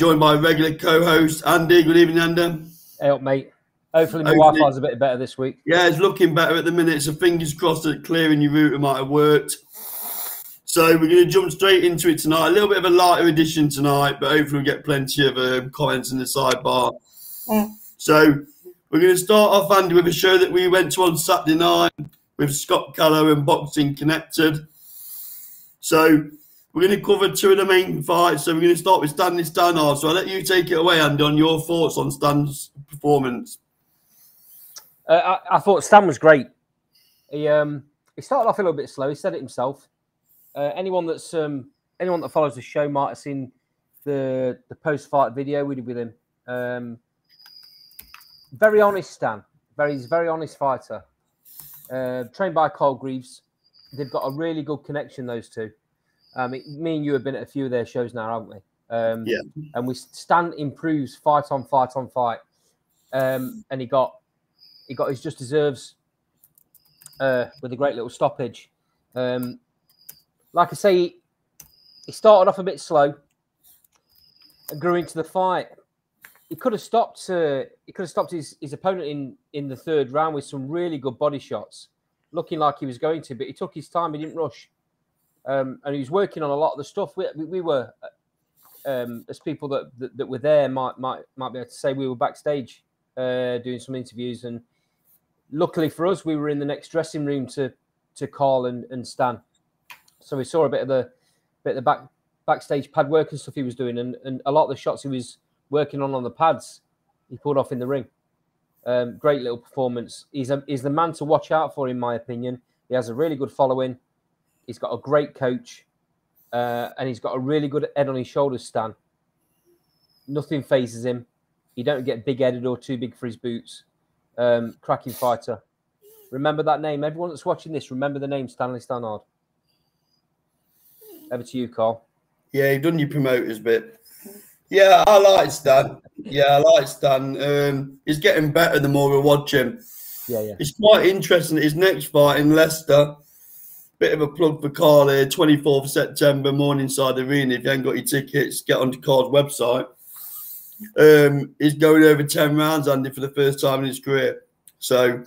joined by regular co-host Andy. Good evening, Andy. Hey up, mate. Hopefully my Wi-Fi's a bit better this week. Yeah, it's looking better at the minute. So fingers crossed that clearing your router might have worked. So we're going to jump straight into it tonight. A little bit of a lighter edition tonight, but hopefully we'll get plenty of um, comments in the sidebar. Mm. So we're going to start off, Andy, with a show that we went to on Saturday night with Scott Callow and Boxing Connected. So we're going to cover two of the main fights. So we're going to start with Stanley Stannard. So I'll let you take it away, Andy, on your thoughts on Stan's performance. Uh, I, I, thought Stan was great. He um, he started off a little bit slow. He said it himself. Uh, anyone that's um, anyone that follows the show might have seen the the post fight video we did with him. Um, very honest, Stan. Very he's a very honest fighter. Uh, trained by Carl Greaves. They've got a really good connection. Those two. Um, it, me and you have been at a few of their shows now, haven't we? Um, yeah. And we Stan improves fight on fight on fight. Um, and he got he got his just deserves uh, with a great little stoppage. Um, like I say, he started off a bit slow and grew into the fight. He could have stopped. Uh, he could have stopped his, his opponent in in the third round with some really good body shots, looking like he was going to. But he took his time. He didn't rush, um, and he was working on a lot of the stuff. We, we, we were, um, as people that, that, that were there, might might might be able to say we were backstage uh, doing some interviews, and luckily for us, we were in the next dressing room to to Carl and, and Stan so we saw a bit of the bit of the back backstage pad work and stuff he was doing, and, and a lot of the shots he was working on on the pads, he pulled off in the ring. Um, great little performance. He's a, he's the man to watch out for, in my opinion. He has a really good following. He's got a great coach, uh, and he's got a really good head on his shoulders. Stan. Nothing phases him. He don't get big headed or too big for his boots. Um, cracking fighter. Remember that name. Everyone that's watching this, remember the name Stanley Stannard. Over to you, Carl. Yeah, you've done your promoters bit. Yeah, I like Stan. Yeah, I like Stan. Um, he's getting better the more we watch him. Yeah, yeah. It's quite interesting. His next fight in Leicester. Bit of a plug for Carl here. 24th September, Morningside Arena. If you haven't got your tickets, get onto Carl's website. Um, he's going over 10 rounds, Andy, for the first time in his career. So,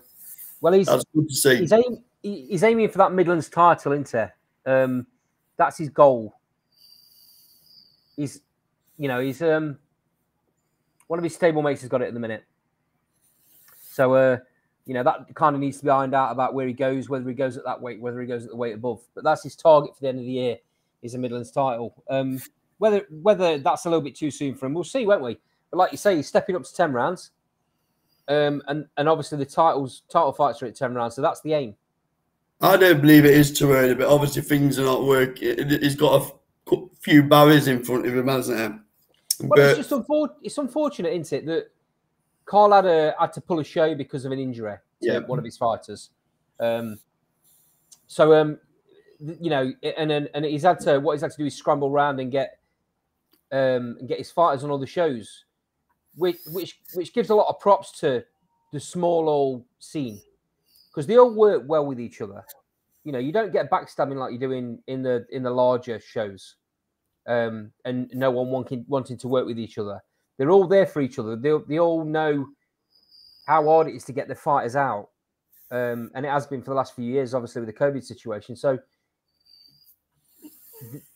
well, he's that's good to see. He's, aim, he's aiming for that Midlands title, isn't he? Um, that's his goal. He's, you know, he's um, one of his stablemates has got it at the minute. So, uh, you know, that kind of needs to be ironed out about where he goes, whether he goes at that weight, whether he goes at the weight above. But that's his target for the end of the year is a Midlands title. Um, whether whether that's a little bit too soon for him, we'll see, won't we? But like you say, he's stepping up to ten rounds, um, and and obviously the titles title fights are at ten rounds, so that's the aim. I don't believe it is too early, but obviously things are not working. He's got a few barriers in front of him, hasn't he? Well, but, it's just unfor- it's unfortunate, isn't it, that Carl had, a, had to pull a show because of an injury to yeah. one of his fighters. Um, so, um, you know, and, and he's had to what he's had to do is scramble around and get um, and get his fighters on all the shows, which which which gives a lot of props to the small old scene because they all work well with each other. You know, you don't get backstabbing like you do in, in the in the larger shows, um, and no one wanting wanting to work with each other. They're all there for each other. They they all know how hard it is to get the fighters out, um, and it has been for the last few years, obviously with the COVID situation. So.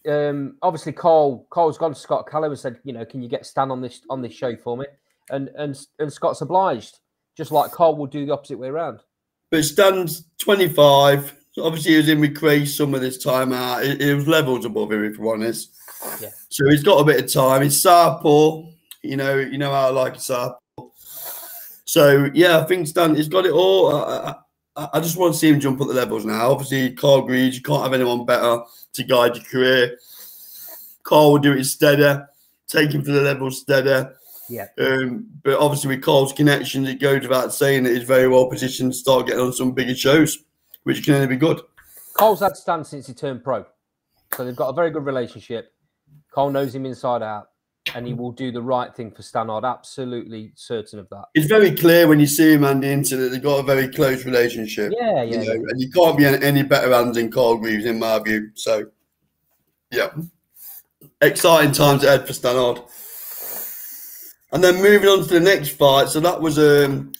Um, obviously, Carl Carl's gone to Scott Callow and said, you know, can you get Stan on this on this show for me? And and and Scott's obliged, just like Carl will do the opposite way around. But Stan's 25. Obviously, he was in with Craig some of this time out. It, it was levels above him, if we're honest. Yeah. So he's got a bit of time. He's Southpaw. You know, you know how I like a Southpaw. So yeah, I think Stan he's got it all. I, I, I, just want to see him jump up the levels now. Obviously, Carl Greaves, you can't have anyone better to guide your career. Carl will do it steadier, take him to the level steadier. Yeah. Um, but obviously, with Carl's connections, it goes without saying that he's very well positioned to start getting on some bigger shows, which can only be good. Carl's had Stan since he turned pro. So they've got a very good relationship. Carl knows him inside out, and he will do the right thing for Stannard. Absolutely certain of that. It's very clear when you see him and into that they've got a very close relationship. Yeah, yeah. You know? And you can't be any better hands than Carl Greaves, in my view. So, yeah. Exciting times ahead for Stannard. And then moving on to the next fight, so that was um,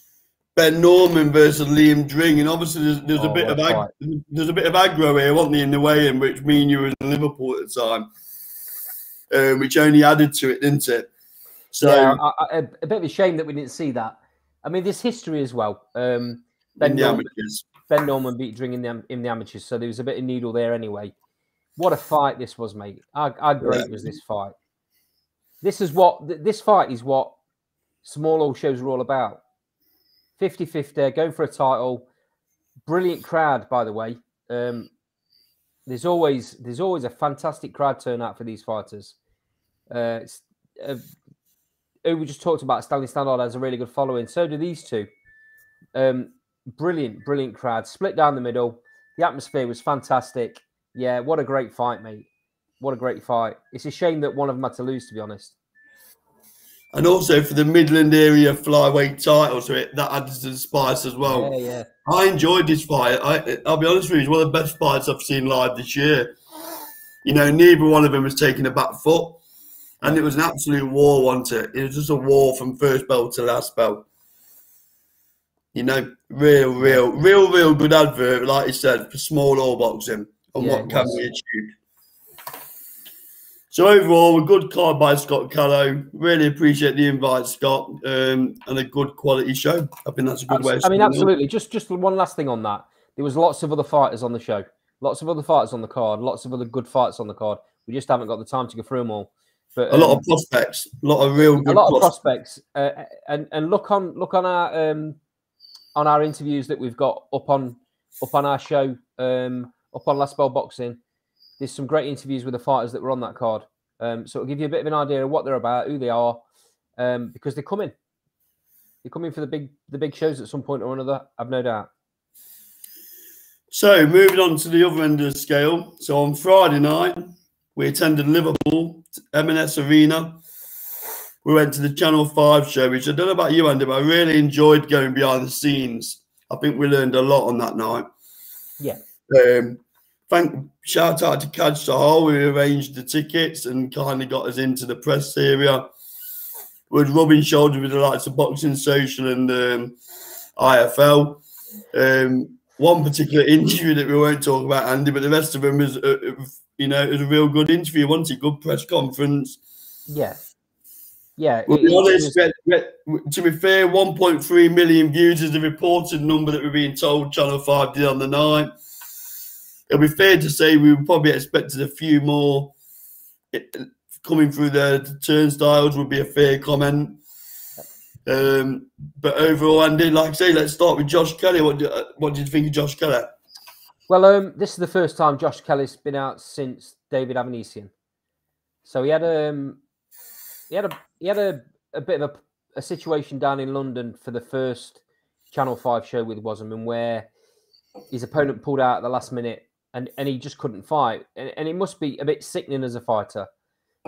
Ben Norman versus Liam Dring, and obviously there's, there's Oh, a bit of ag- there's a bit of aggro here, wasn't there, in the way in which me and you were in Liverpool at the time, um, which only added to it, didn't it? So yeah, I, I, a, bit of a shame that we didn't see that. I mean, there's history as well. Um, Ben, Norman, ben Norman beat Dring in the, in the amateurs, so there was a bit of needle there anyway. What a fight this was, mate. How, how great Yeah. was this fight? This is what this fight is what small old shows are all about. 50-50, going for a title. Brilliant crowd, by the way. Um, there's always there's always a fantastic crowd turnout for these fighters. Uh, uh, who we just talked about, Stanley Stannard has a really good following. So do these two. Um, brilliant, brilliant crowd. Split down the middle. The atmosphere was fantastic. Yeah, what a great fight, mate. What a great fight. It's a shame that one of them had to lose, to be honest. And also for the Midland area flyweight title, so it, that added to the spice as well. Yeah, yeah. I enjoyed this fight. I, I'll be honest with you, it's one of the best fights I've seen live this year. You know, neither one of them was taking a back foot, and it was an absolute war, wasn't it? It was just a war from first bell to last bell. You know, real, real, real, real good advert, like you said, for small all boxing and Yeah, what can be achieved. So overall, a good card by Scott Callow. Really appreciate the invite, Scott, um, and a good quality show. I think that's a good way. Of I mean, summing it up. absolutely. Just just one last thing on that. There was lots of other fighters on the show. Lots of other fighters on the card. Lots of other good fights on the card. We just haven't got the time to go through them all. But a lot um, of prospects, a lot of real a good lot of prospects. prospects. Uh, and and look on look on our um, on our interviews that we've got up on up on our show um, up on Last Bell Boxing. There's some great interviews with the fighters that were on that card. Um, so it'll give you a bit of an idea of what they're about, who they are, um, because they're coming. They're coming for the big the big shows at some point or another. I've no doubt. So moving on to the other end of the scale. So on Friday night, we attended Liverpool M&S Arena. We went to the Channel Five show, which I don't know about you, Andy, but I really enjoyed going behind the scenes. I think we learned a lot on that night. Yeah. Um, thank shout out to Kaj Sahal, who arranged the tickets and kind of got us into the press area. We were rubbing shoulders with the likes of Boxing Social and um, IFL. Um, one particular interview that we won't talk about, Andy, but the rest of them was, uh, uh, you know, it was a real good interview, wasn't it? Good press conference. Yeah. Yeah. We'll be honest, we- we- to be fair, 1.3 million views is the reported number that we're being told Channel 5 did on the night. It'll be fair to say we probably expected a few more coming through the turnstiles, would be a fair comment. Um, but overall, Andy, like I say, let's start with Josh Kelly. What do, uh, what did you think of Josh Kelly? Well, um, this is the first time Josh Kelly's been out since David Avanesyan. So he had um, he had a he had a, a bit of a, a situation down in London for the first Channel Five show with Wasserman, where his opponent pulled out at the last minute, and, and he just couldn't fight. And, and it must be a bit sickening as a fighter,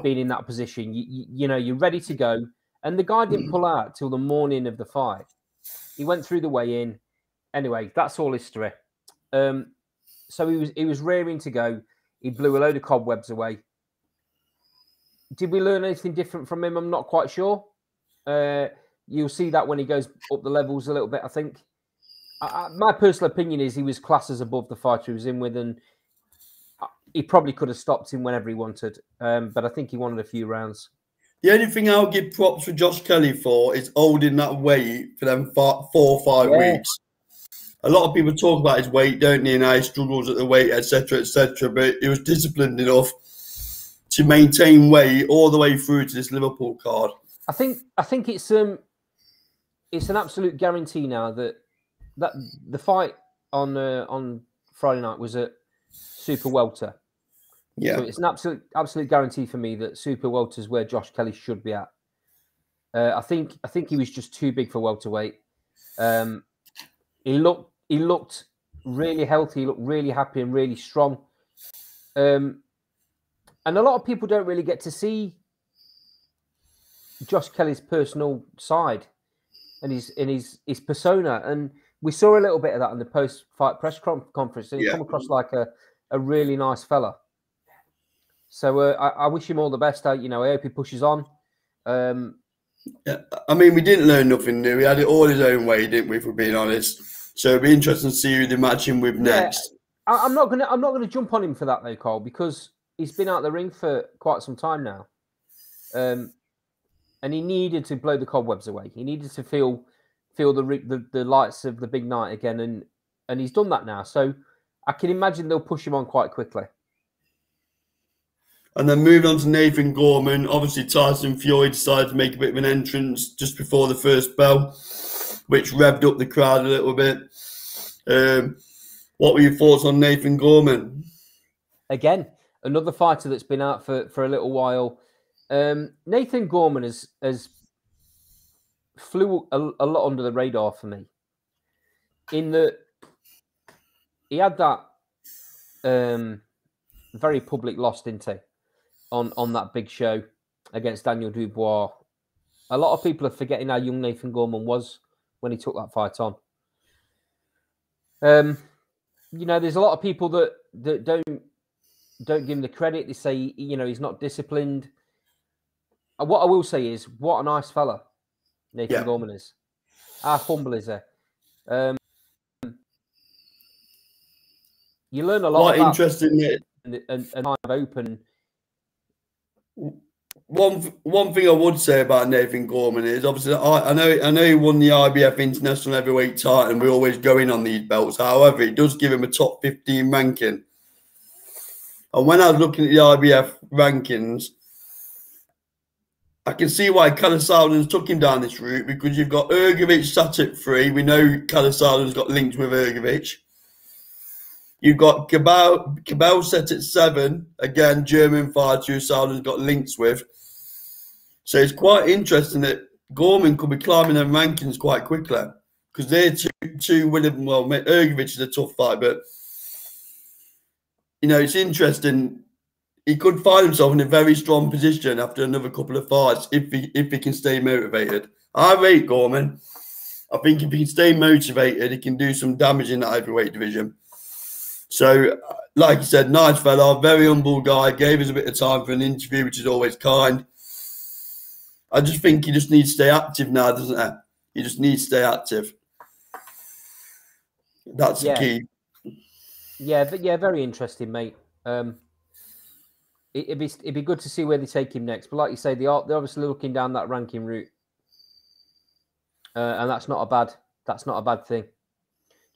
being in that position. You, you, you know, you're ready to go, and the guy didn't pull out till the morning of the fight. He went through the weigh in. Anyway, that's all history. Um, so he was he was rearing to go. He blew a load of cobwebs away. Did we learn anything different from him? I'm not quite sure. Uh, you'll see that when he goes up the levels a little bit. I think. I, my personal opinion is he was classes above the fighter he was in with, and uh, he probably could have stopped him whenever he wanted. Um, but I think he wanted a few rounds. The only thing I'll give props for Josh Kelly for is holding that weight for them four or five Yeah. weeks. A lot of people talk about his weight, don't they, and how he struggles at the weight, etc., etc. But he was disciplined enough to maintain weight all the way through to this Liverpool card. I think I think it's um it's an absolute guarantee now that that the fight on uh, on Friday night was at super welter. Yeah, So it's an absolute absolute guarantee for me that super welter is where Josh Kelly should be at. Uh, I think I think he was just too big for welterweight. Um, he looked he looked really healthy. He looked really happy and really strong. Um, and a lot of people don't really get to see Josh Kelly's personal side and his in his his persona. And we saw a little bit of that in the post fight press conference. And he Yeah. come across like a, a really nice fella. So uh, I, I wish him all the best. I, you know, I hope he pushes on. Um, Yeah, I mean, we didn't learn nothing new. He had it all his own way, didn't we? If we're being honest. So it'd be interesting to see who they match him with next. Yeah, I, am not gonna. I'm not gonna jump on him for that though, Cole, because he's been out the ring for quite some time now. Um, and he needed to blow the cobwebs away. He needed to feel feel the the, the lights of the big night again, and and he's done that now. So I can imagine they'll push him on quite quickly. And then moving on to Nathan Gorman, obviously Tyson Fury decided to make a bit of an entrance just before the first bell, which revved up the crowd a little bit. Um, what were your thoughts on Nathan Gorman? Again, another fighter that's been out for, for a little while. Um, Nathan Gorman has, has flew a, a lot under the radar for me. In that he had that um, very public loss, he? On on that big show against Daniel Dubois. A lot of people are forgetting how young Nathan Gorman was when he took that fight on. Um, you know, there's a lot of people that that don't don't give him the credit. They say, you know, he's not disciplined. What I will say is, what a nice fella Nathan yeah. Gorman is. How humble is he? Um, you learn a lot. Quite interesting. And, and, and I've open. One one thing I would say about Nathan Gorman is obviously I, I know I know he won the IBF International Heavyweight title and we always go in on these belts. However, it does give him a top fifteen ranking. And when I was looking at the IBF rankings, I can see why Kalle took him down this route because you've got Hrgovic sat at three. We know has got links with Hrgovic. You've got Kabayel, Kabayel set at seven. Again, German fighter who Sauerland's got links with. So it's quite interesting that Gorman could be climbing the rankings quite quickly because they're two, two winning. Well, Hrgovic is a tough fight, but you know, it's interesting he could find himself in a very strong position after another couple of fights if he if he can stay motivated. I rate Gorman. I think if he can stay motivated, he can do some damage in that heavyweight division. So, like you said, nice fella, very humble guy, gave us a bit of time for an interview, which is always kind. I just think he just needs to stay active now, doesn't he? He just needs to stay active. That's yeah. the key. Yeah, but yeah, very interesting, mate. Um, it'd be it'd be good to see where they take him next. But like you say, they are they're obviously looking down that ranking route, uh, and that's not a bad that's not a bad thing. Do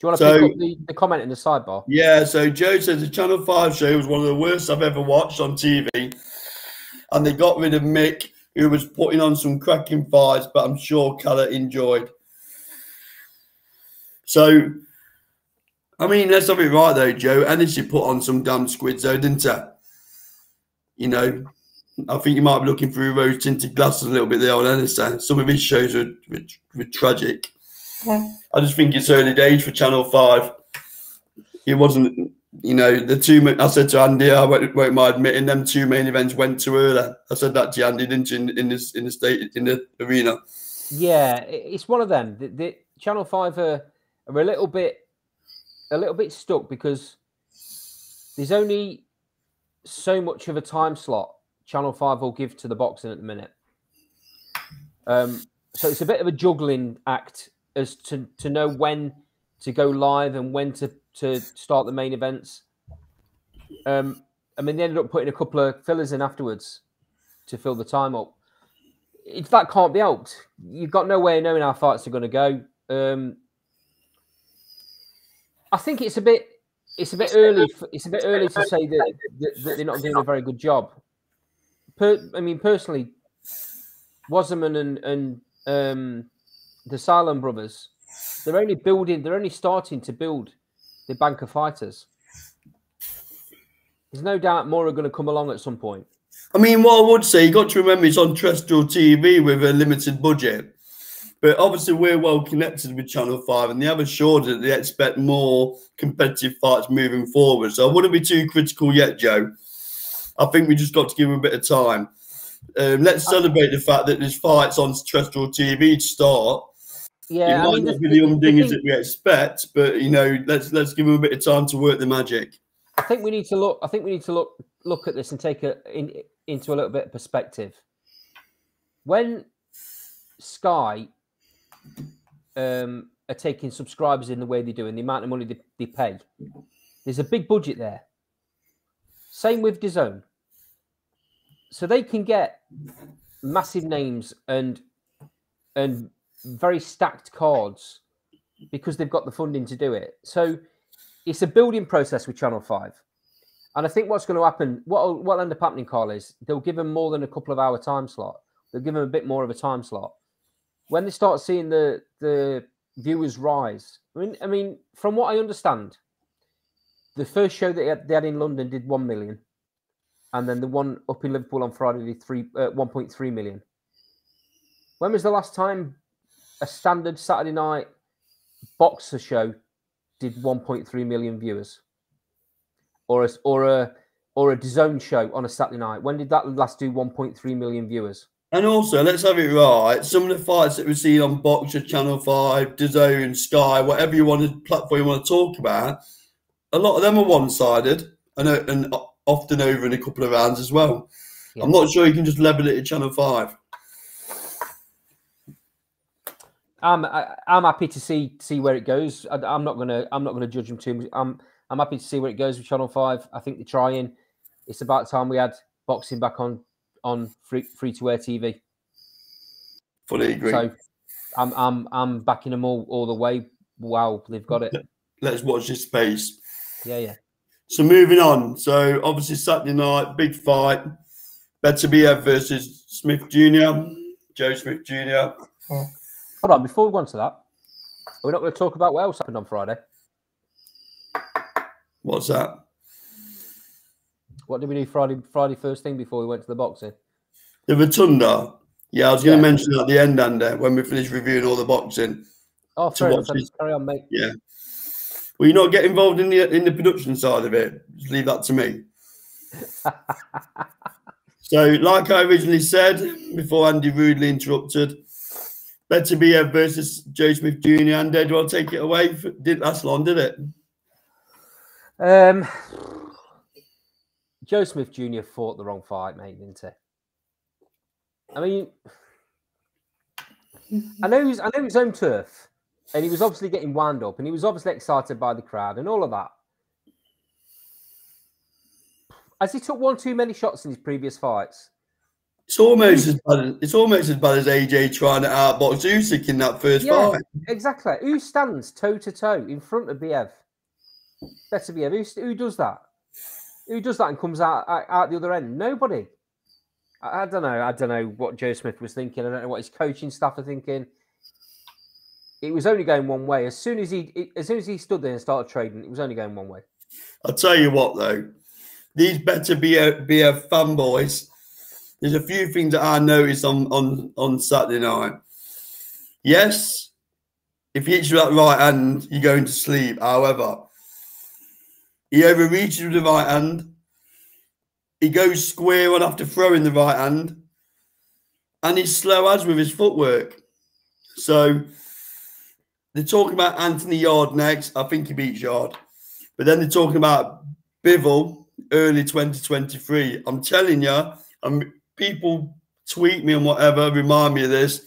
you want to so, pick up the, the comment in the sidebar? Yeah. So Joe says the Channel Five show was one of the worst I've ever watched on TV, and they got rid of Mick, who was putting on some cracking fights, but I'm sure Kalle enjoyed. So. I mean, let's have it right though, Joe. And Hennessy put on some damn squids though, didn't he? You know, I think you might be looking through rose tinted glasses a little bit there on Anderson. Some of his shows are, are, are tragic. Yeah. I just think it's early days for Channel 5. It wasn't, you know, the two, I said to Andy, I won't, won't mind admitting them two main events went too early. I said that to Andy, didn't you, in, in, this, in the state, in the arena? Yeah, it's one of them. The, the Channel 5 are, are a little bit, a little bit stuck because there's only so much of a time slot Channel 5 will give to the boxing at the minute. Um, so it's a bit of a juggling act as to, to know when to go live and when to, to start the main events. Um, I mean, they ended up putting a couple of fillers in afterwards to fill the time up. If that can't be helped, you've got no way of knowing how fights are going to go. Um, I think it's a bit it's a bit early. For, it's a bit early to say that, that, that, they're not doing a very good job. Per, I mean, personally, Wasserman and and um, the Sauerland brothers, they're only building. They're only starting to build the bank of fighters. There's no doubt more are going to come along at some point. I mean, what I would say, you got to remember it's on terrestrial TV with a limited budget. But obviously, we're well connected with Channel 5, and they have assured that they expect more competitive fights moving forward. So I wouldn't be too critical yet, Joe. I think we just got to give them a bit of time. Um, let's celebrate the fact that there's fights on terrestrial TV to start. Yeah, it might I mean, not be the umdingers that we expect, but you know, let's let's give them a bit of time to work the magic. I think we need to look. I think we need to look look at this and take it in, into a little bit of perspective. When Sky um, are taking subscribers in the way they do and the amount of money they, they pay, there's a big budget there. Same with DAZN. So they can get massive names and and very stacked cards because they've got the funding to do it. So it's a building process with Channel 5. And I think what's going to happen, what what will end up happening, Carl, is they'll give them more than a couple of hour time slot. They'll give them a bit more of a time slot. When they start seeing the the viewers rise, I mean, I mean, from what I understand, the first show that they had, in London did one million, and then the one up in Liverpool on Friday did three uh, one point three million. When was the last time a standard Saturday night boxer show did 1.3 million viewers? Or a, or a or a DAZN show on a Saturday night? When did that last do 1.3 million viewers? And also, let's have it right. Some of the fights that we see on Boxer, Channel 5, DAZN, Sky, whatever you want to platform you want to talk about, a lot of them are one sided and, uh, and often over in a couple of rounds as well. Yeah. I'm not sure you can just level it at Channel 5. I'm I, am happy to see see where it goes. I, am not gonna I'm not gonna judge them too much. I'm I'm happy to see where it goes with Channel Five. I think they're trying. It's about time we had boxing back on on free free to air TV. Fully agree. So I'm I'm I'm backing them all all the way. Wow, they've got it. Let's watch this space. Yeah, yeah. So moving on. So obviously Saturday night, big fight. Beterbiev versus Smith Jr. Joe Smith Jr. Hold on, before we go on to that, we're not going to talk about what else happened on Friday. What's that? What did we do Friday? Friday first thing before we went to the boxing. The rotunda. Yeah, I was going to mention at the end, Andy, when we finish reviewing all the boxing. Oh, fair enough. Carry on, mate. Yeah. Will you not get involved in the in the production side of it? Just leave that to me. so, like I originally said before Andy rudely interrupted, Beterbiev versus Joe Smith Jr. and Ed, will take it away. Didn't last long, did it? Um, Joe Smith Jr. fought the wrong fight, mate, didn't he? I mean, I know he's I know his own turf, and he was obviously getting wound up, and he was obviously excited by the crowd and all of that. As he took one too many shots in his previous fights, it's almost as bad. As, it's almost as bad as AJ trying to outbox Usyk in that first yeah, fight. Exactly. Who stands toe to toe in front of Biev? Better Biev. Who, who does that? Who does that and comes out, out, out the other end? Nobody. I, I, don't know. I don't know what Joe Smith was thinking. I don't know what his coaching staff are thinking. It was only going one way. As soon as he, as soon as he stood there and started trading, it was only going one way. I'll tell you what, though, these better be a be a fanboys there's a few things that I noticed on on on Saturday night. Yes, if you hit you that right hand, you're going to sleep. However, he overreaches with the right hand. He goes square on after throwing the right hand, and he's slow as with his footwork. So they're talking about Anthony Yarde next. I think he beats Yarde. but then they're talking about Bivol early 2023. I'm telling you, I'm people tweet me and whatever, remind me of this.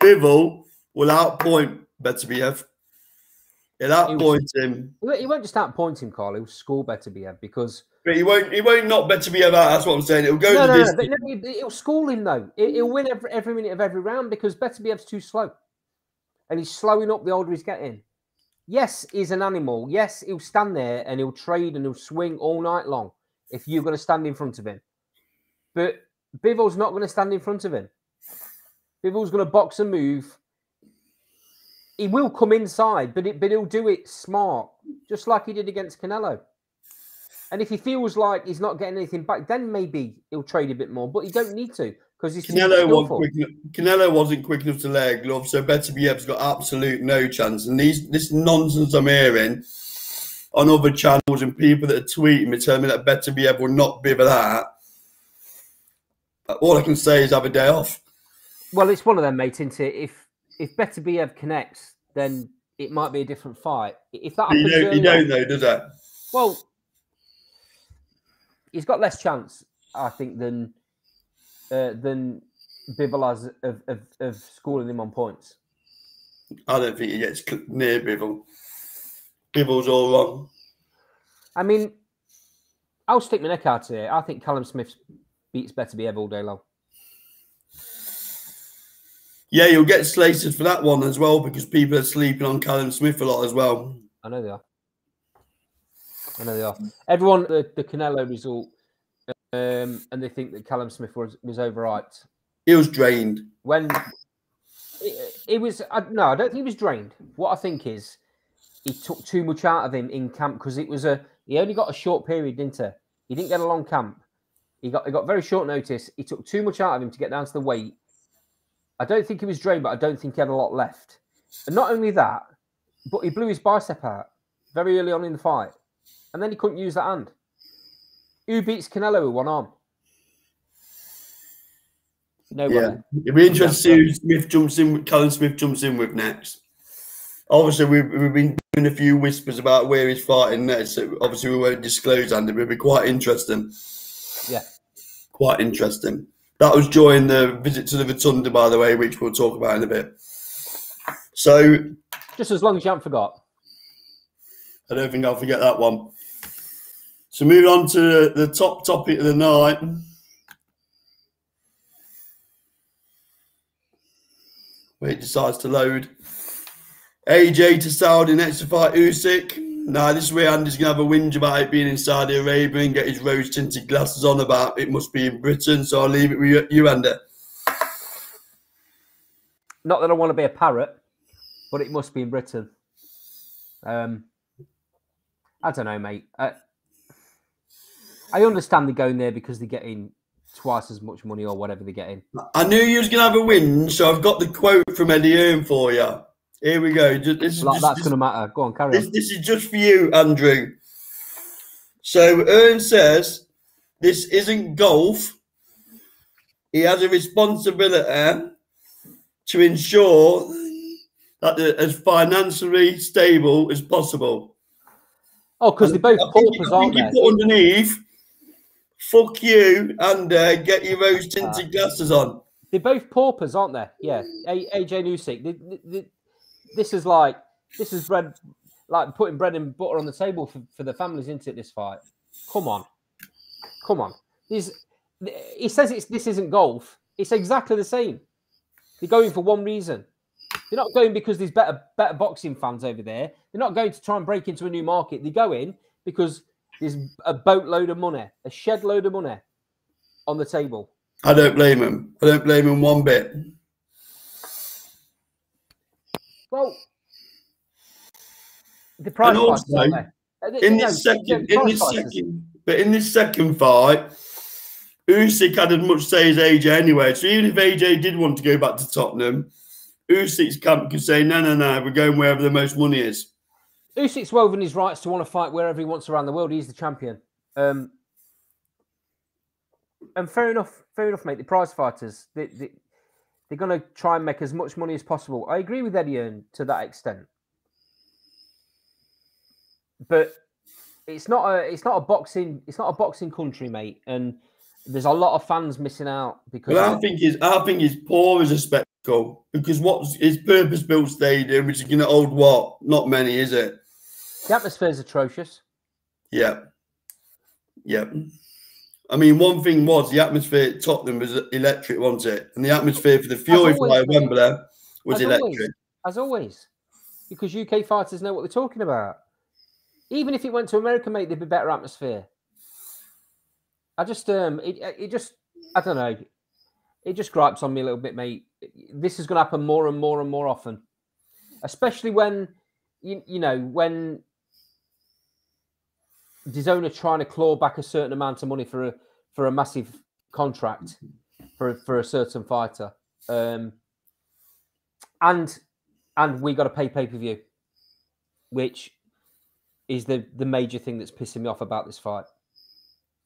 Bivol will outpoint Beterbiev. He'll outpoint he him. He won't just outpoint him, Carl. He'll score Beterbiev because. But he won't. He won't not Beterbiev out. That's what I'm saying. It'll go. No, no, no, no, He'll school him though. He'll win every, every minute of every round because better Beterbiev's too slow, and he's slowing up the older he's getting. Yes, he's an animal. Yes, he'll stand there and he'll trade and he'll swing all night long if you're going to stand in front of him. But Bivol's not going to stand in front of him. Bivol's going to box and move. He will come inside, but it, but he'll do it smart, just like he did against Canelo. And if he feels like he's not getting anything back, then maybe he'll trade a bit more. But he don't need to because he's Canelo wasn't quick. Canelo wasn't quick enough to lay a glove, so Better Beterbiev's got absolute no chance. And these this nonsense I'm hearing on other channels and people that are tweeting me telling me that Better Beterbiev will not be for that all I can say is have a day off. Well, it's one of them, mate, isn't it? If if Beterbiev connects, then it might be a different fight. If that you don't, you don't know, does that? Well, he's got less chance, I think, than uh, than Bivol has of, of, of schooling him on points? I don't think he gets near Bivol. Bivol's all wrong. I mean, I'll stick my neck out here. I think Callum Smith beats Beterbiev all day long. Yeah, you'll get slated for that one as well because people are sleeping on Callum Smith a lot as well. I know they are. I know they are. Everyone, the, the Canelo result, um, and they think that Callum Smith was, was overhyped. He was drained. When it, it was, I, no, I don't think he was drained. What I think is he took too much out of him in camp because it was a, he only got a short period, didn't he? He didn't get a long camp. He got, he got very short notice. He took too much out of him to get down to the weight. I don't think he was drained, but I don't think he had a lot left. And not only that, but he blew his bicep out very early on in the fight. And then he couldn't use that hand. Who beats Canelo with one arm? Nobody. Yeah, it'd be interesting to see who Smith jumps in. Callum Smith jumps in with next. Obviously, we've, we've been doing a few whispers about where he's fighting next. So obviously, we won't disclose, Andy. But it'd be quite interesting. Yeah. Quite interesting. That was during the visit to the Rotunda, by the way, which we'll talk about in a bit. So Just as long as you haven't forgot. I don't think I'll forget that one. So moving on to the top topic of the night. Where it decides to load. AJ to Saudi next to fight Usyk. Now this is where Andy's gonna have a whinge about it being in Saudi Arabia and get his rose tinted glasses on about it must be in Britain. So I'll leave it with you, you Andy. Not that I want to be a parrot, but it must be in Britain. Um, I don't know, mate. I, I understand they're going there because they're getting twice as much money or whatever they're getting. I knew you was gonna have a whinge, so I've got the quote from Eddie Hearn for you. Here we go. Just, this is Like, just- that's going to matter. Go on, carry This, on. this is just for you, Andrew. So Hearn says this isn't golf. He has a responsibility to ensure that they're as financially stable as possible. Oh, because they're both paupers, aren't they? you put underneath, fuck you, and uh, get your rose tinted glasses on. They're both paupers, aren't they? Yeah. AJ They- they- they- this is like this is bread, like putting bread and butter on the table for, for the families, isn't it? This fight. Come on, come on. He says it's this isn't golf. It's exactly the same. They're going for one reason. They're not going because there's better better boxing fans over there. They're not going to try and break into a new market. They're going because there's a boatload of money, a shed load of money on the table. I don't blame him. I don't blame him one bit. Well, the price And also, in you know, this second, the in this second, but in this second fight, Usyk had as much say as AJ anyway. So even if AJ did want to go back to Tottenham, Usyk's camp could say, no, no, no, we're going wherever the most money is. Usyk's woven his rights to want to fight wherever he wants around the world. He's the champion. Um, and fair enough, fair enough, mate. The prize fighters, they, they're going to try and make as much money as possible. I agree with Eddie Hearn to that extent, but it's not a it's not a boxing it's not a boxing country, mate. And there's a lot of fans missing out because I think it's, I think it's poor as a spectacle because what's his purpose-built stadium, which is going to hold what? Not many, is it? the atmosphere's atrocious. Yeah, yeah. I mean, one thing was the atmosphere at Tottenham was electric, wasn't it? And the atmosphere for the Fury fight. Wembley, was As electric. always. as always, because UK fighters know what they're talking about. Even if it went to America, mate, there'd be better atmosphere. I just, um, it, it just, I don't know, it just gripes on me a little bit, mate. This is going to happen more and more and more often, especially when, you, you know, when Are trying to claw back a certain amount of money for a for a massive contract for for a certain fighter, um, and and we got to pay pay per view, which is the the major thing that's pissing me off about this fight.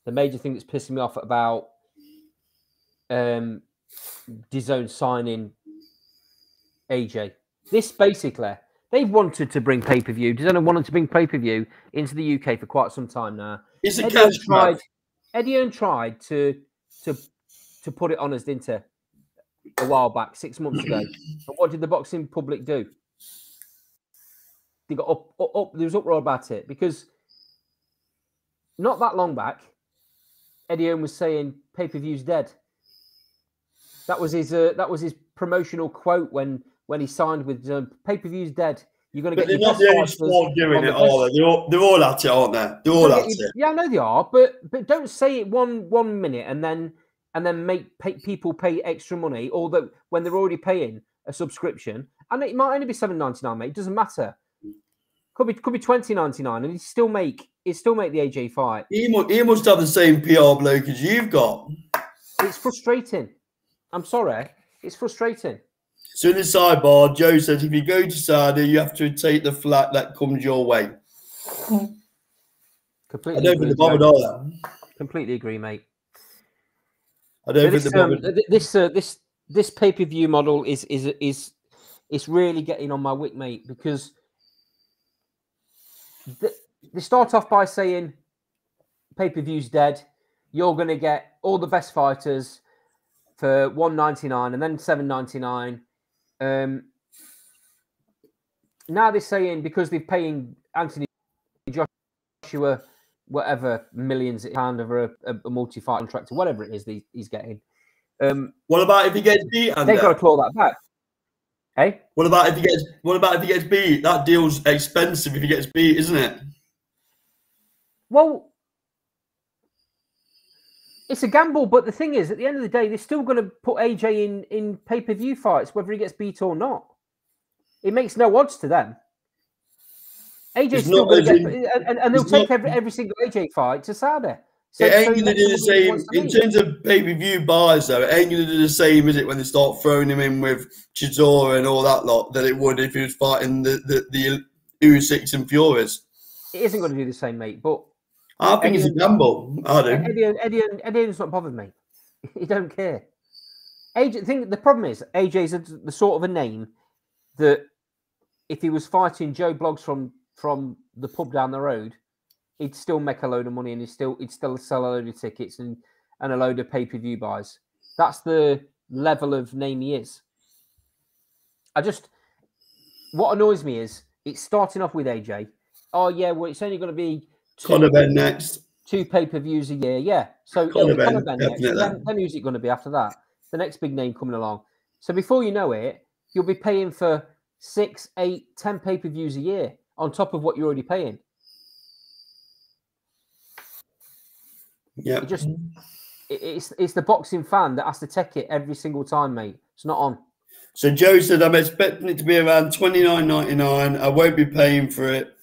The major thing that's pissing me off about um DAZN signing AJ. This basically they've wanted to bring pay per view. DAZN wanted to bring pay per view into the UK for quite some time now. It's a Eddie Hearn cash tried. Eddie Hearn tried to to to put it on us, didn't a while back, six months ago. what did the boxing public do? They got up, up, up there was uproar about it because not that long back, Eddie Hearn was saying pay per view's dead. That was his uh, that was his promotional quote when when he signed with uh, pay per view's dead. You're going to get. But they're not the only sport doing it, the they? They're all, they're all at it, aren't they? They're all at it. Yeah, I know they are, but but don't say it one one minute and then and then make pay, people pay extra money, although when they're already paying a subscription, and it might only be seven ninety nine, mate. It doesn't matter. Could be could be twenty ninety nine, and you still make it still make the AJ fight. He must, he must have the same PR bloke as you've got. It's frustrating. I'm sorry, it's frustrating. So in the sidebar, Joe says if you go to Saudi, you have to take the flat that comes your way. Completely I don't agree think bothered, you. Completely agree, mate. I don't But think this um, this uh, this this pay per view model is is is it's really getting on my wick, mate, because th- they start off by saying pay per view's dead. You're going to get all the best fighters for one ninety nine and then seven ninety nine. Um, now they're saying because they're paying Anthony Joshua whatever millions of pound over a, a, a multi fight contract or whatever it is he's getting. Um, What about if he gets beat? They've got to claw that back. Hey, What about if he gets? What about if he gets beat? That deal's expensive if he gets beat, isn't it? well, it's a gamble, but the thing is, at the end of the day, they're still going to put AJ in in pay per view fights, whether he gets beat or not. It makes no odds to them. AJ's It's still going to get, and, and- they'll take not- every, every single AJ fight to Saudi. So, it ain't he gonna do the same in make. terms of pay per view buys, though. It ain't gonna do the same, is it, when they start throwing him in with Chisora and all that lot that it would if he was fighting the the, the Usyks and Furies. It isn't going to do the same, mate. But I think it's a gamble. I do. Eddie, Eddie, Eddie Hearn's not bothered me. He don't care. AJ, thing, the problem is AJ's a, the sort of a name that if he was fighting Joe Blogs from from the pub down the road, he'd still make a load of money and he'd still he'd still sell a load of tickets and and a load of pay per view buys. That's the level of name he is. I just what annoys me is it's starting off with AJ. Oh yeah, well it's only going to be Benn next. two pay per views a year. Yeah. So it'll Conor be Conor Benn, Benn next. Then, then who's it going to be after that? The next big name coming along. So before you know it, you'll be paying for six, eight, ten pay per views a year on top of what you're already paying. Yeah. It just it's it's the boxing fan that has to take it every single time, mate. It's not on. So Joe said, I'm expecting it to be around twenty nine ninety nine. I won't be paying for it,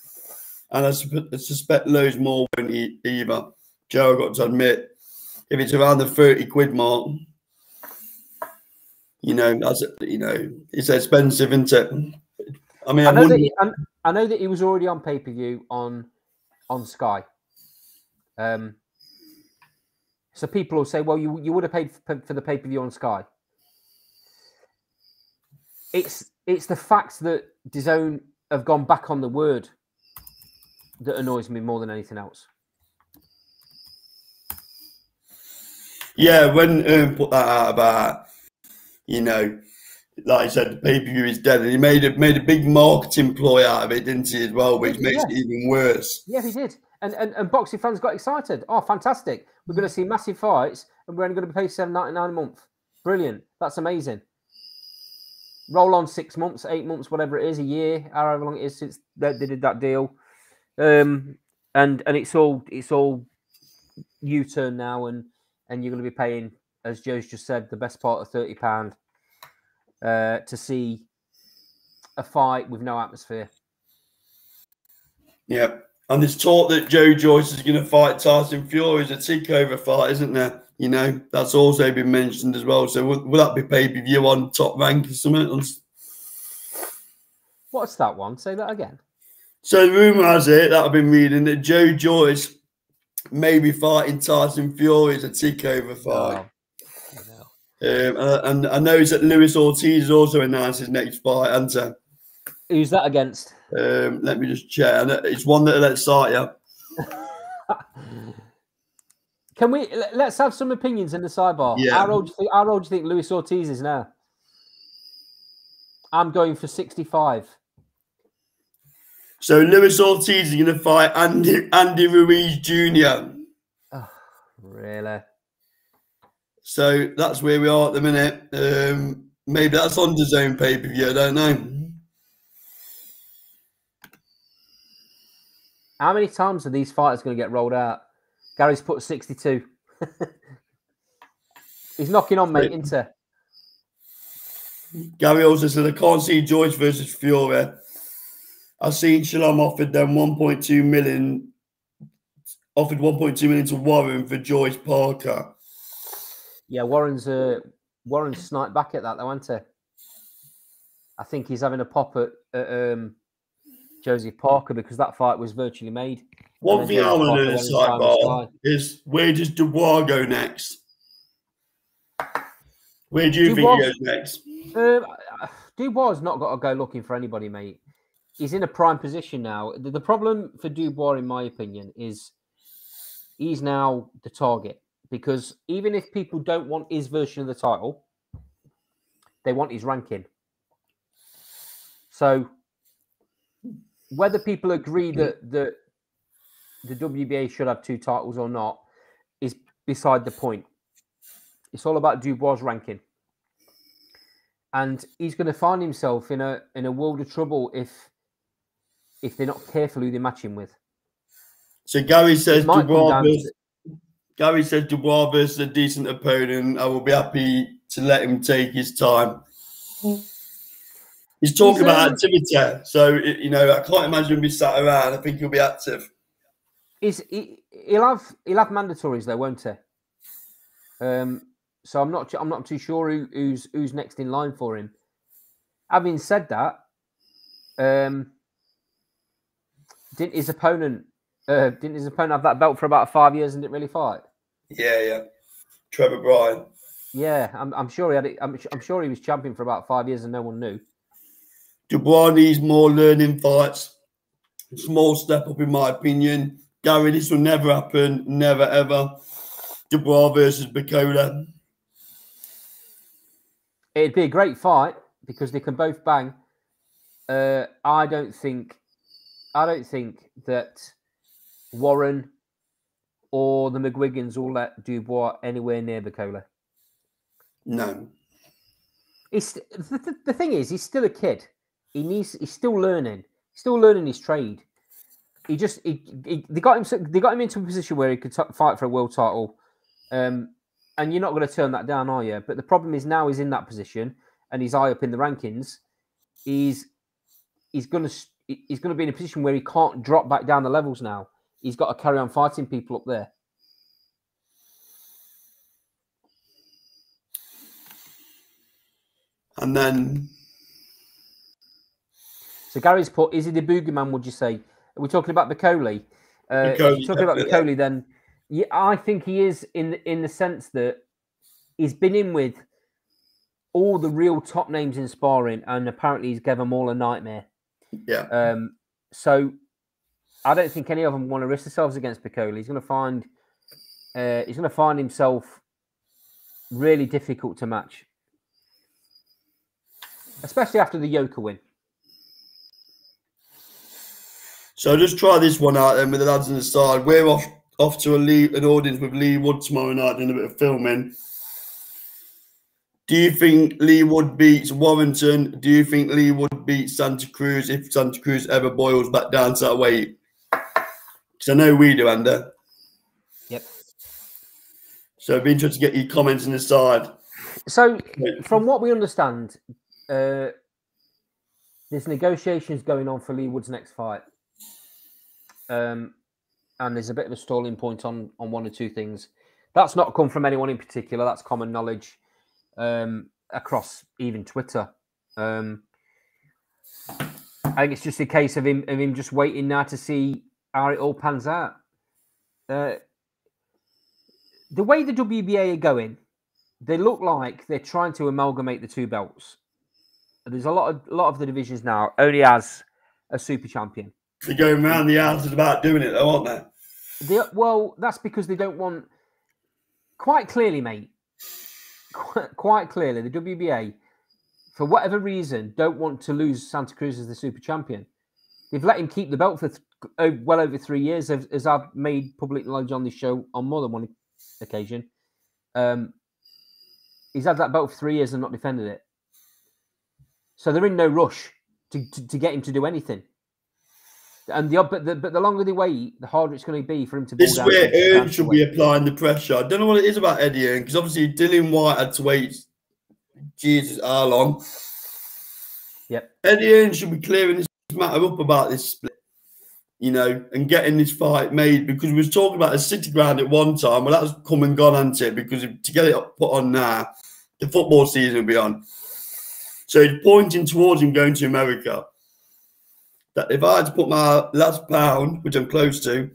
and I, suspect loads more won't either. Joe, I've got to admit, if it's around the thirty quid mark, you know that's you know it's expensive, isn't it? I mean, I, I know that he, I, I know that he was already on pay per view on on Sky. Um, so people will say, "Well, you you would have paid for, for the pay per view on Sky." It's it's the fact that DAZN have gone back on the word that annoys me more than anything else. Yeah, when um, put that out about, you know, like I said, the pay per view is dead, and he made a made a big marketing ploy out of it, didn't he, as well, which makes Yeah. it even worse. Yeah, he did, and and, and boxing fans got excited. Oh, fantastic! We're going to see massive fights, and we're only going to pay seven ninety nine a month. Brilliant! That's amazing. Roll on six months, eight months, whatever it is, a year, however long it is since they, they did that deal, um, and and it's all it's all U turn now, and and you're going to be paying, as Joe's just said, the best part of thirty pound uh, to see a fight with no atmosphere. Yeah. And there's talk that Joe Joyce is going to fight Tyson Fury as a takeover fight, isn't there? You know, that's also been mentioned as well. So will, will that be pay per view on top rank or something? What's that one? Say that again. So the rumor has it that I've been reading that Joe Joyce may be fighting Tyson Fury as a takeover fight. Um, and, and I know that Luis Ortiz has also announced his next fight. And so, Who's that against? um, let me just check. It's one that let's start, yeah. Can we let- let's have some opinions in the sidebar? Yeah. How old do you think? How old do you think Luis Ortiz is now? I'm going for 65. So Luis Ortiz is going to fight Andy Andy Ruiz Jr. Really? So that's where we are at the minute. Um, maybe that's on DAZN pay per view. I don't know. How many times are these fighters going to get rolled out? Gary's put 62. He's knocking on, mate, into. Gary also said, I can't see George versus Fiore. I've seen Shalom offered them 1.2 million, offered 1.2 million to Warren for Joyce Parker. Yeah, Warren's uh, Warren's sniped back at that, though, hasn't he? I think he's having a pop at, at um, Josie Parker because that fight was virtually made. One thing I want to know in Joseph the Parker went in sidebar is where does Dubois go next? Where do you Dubois- think he goes next? Um, Dubois not got to go looking for anybody, mate. He's in a prime position now. The, the problem for Dubois, in my opinion, is he's now the target because even if people don't want his version of the title, they want his ranking. So whether people agree that mm. that the WBA should have two titles or not is beside the point. It's all about Dubois' ranking and he's going to find himself in a in a world of trouble if if they're not careful who they match him with. So Gary says It might come Dubois versus, Gary says Dubois versus a decent opponent. I will be happy to let him take his time. He's talking He's, about um, activity, so you know I can't imagine him be sat around. I think he'll be active. Is he, he'll have he'll have mandatories though, won't he? Um, so I'm not I'm not too sure who, who's who's next in line for him. Having said that, um, didn't his opponent uh, didn't his opponent have that belt for about five years and didn't really fight? Yeah, yeah. Trevor Bryan. Yeah, I'm, I'm sure he had it. I'm, I'm sure he was champion for about five years and no one knew. Dubois needs more learning fights. Small step up, in my opinion. Gary, this will never happen. Never, ever. Dubois versus Bakole. It'd be a great fight because they can both bang. Uh, I don't think, I don't think that Warren or the McGuigans will let Dubois anywhere near Bakole. No. He's the, the, the thing is, he's still a kid. He needs, he's still learning, he's still learning his trade. He just, he, he, they got him, they got him into a position where he could t- fight for a world title. Um, and you're not going to turn that down, are you? But the problem is now he's in that position and he's high up in the rankings. He's he's going to he's going to be in a position where he can't drop back down the levels now. He's got to carry on fighting people up there. And then So Gary's put, is he the boogeyman? Would you say? Are we talking about Bakole? Uh, you're talking about. Bakole, then yeah, I think he is in the, in the sense that he's been in with all the real top names in sparring, and apparently he's given them all a nightmare. Yeah. Um, so I don't think any of them want to risk themselves against Bakole. He's going to find uh, he's going to find himself really difficult to match, especially after the Yoka win. So just try this one out then with the lads on the side. We're off off to a Lee, an audience with Leigh Wood tomorrow night doing a bit of filming. Do you think Leigh Wood beats Warrington? Do you think Leigh Wood beats Santa Cruz if Santa Cruz ever boils back down to that weight? Because I know we do, Andy. Yep. So it'd be interesting to get your comments on the side. So, from what we understand, uh, there's negotiations going on for Leigh Wood's next fight, um, and there's a bit of a stalling point on on one or two things. That's not come from anyone in particular. That's common knowledge um, across even Twitter. Um, I think it's just a case of him of him just waiting now to see how it all pans out. Uh, the way the WBA are going, they look like they're trying to amalgamate the two belts. There's a lot of a lot of the divisions now only has a super champion. They're going round the houses about doing it, though, aren't they? They, well, that's because they don't want quite clearly, mate. Quite, clearly, the WBA, for whatever reason, don't want to lose Santa Cruz as the super champion. They've let him keep the belt for th- well over three years, as, as I've made public knowledge on this show on more than one occasion. Um, he's had that belt for three years and not defended it. So they're in no rush to, to, to get him to do anything. And the but the but the longer they wait, the harder it's going to be for him to. This is where Hearn should be applying the pressure. I don't know what it is about Eddie Hearn because obviously Dillian Whyte had to wait. Jesus, how long? Yep. Eddie Hearn should be clearing this matter up about this split, you know, and getting this fight made because we was talking about a city ground at one time. Well, that's come and gone, hasn't it? Because if, to get it put on now, the football season will be on. So he's pointing towards him going to America that if I had to put my last pound, which I'm close to,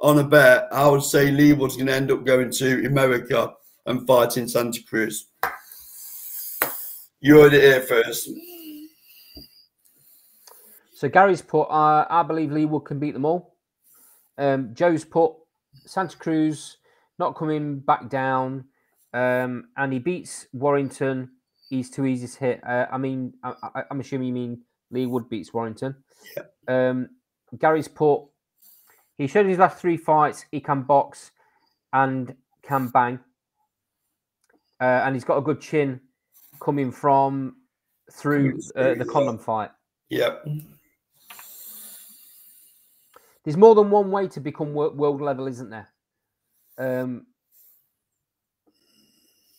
on a bet, I would say Leigh Wood's going to end up going to America and fighting Santa Cruz. You heard it here first. So Gary's put, uh, I believe Leigh Wood can beat them all. Um, Joe's put Santa Cruz not coming back down, um, and he beats Warrington. He's too easy to hit. Uh, I mean, I, am assuming you mean Leigh Wood beats Warrington. Yeah. Um, Gary's put, he showed his last three fights. He can box and can bang. Uh, and he's got a good chin coming from through uh, the Conlan fight. Yep. There's more than one way to become world level, isn't there? Um,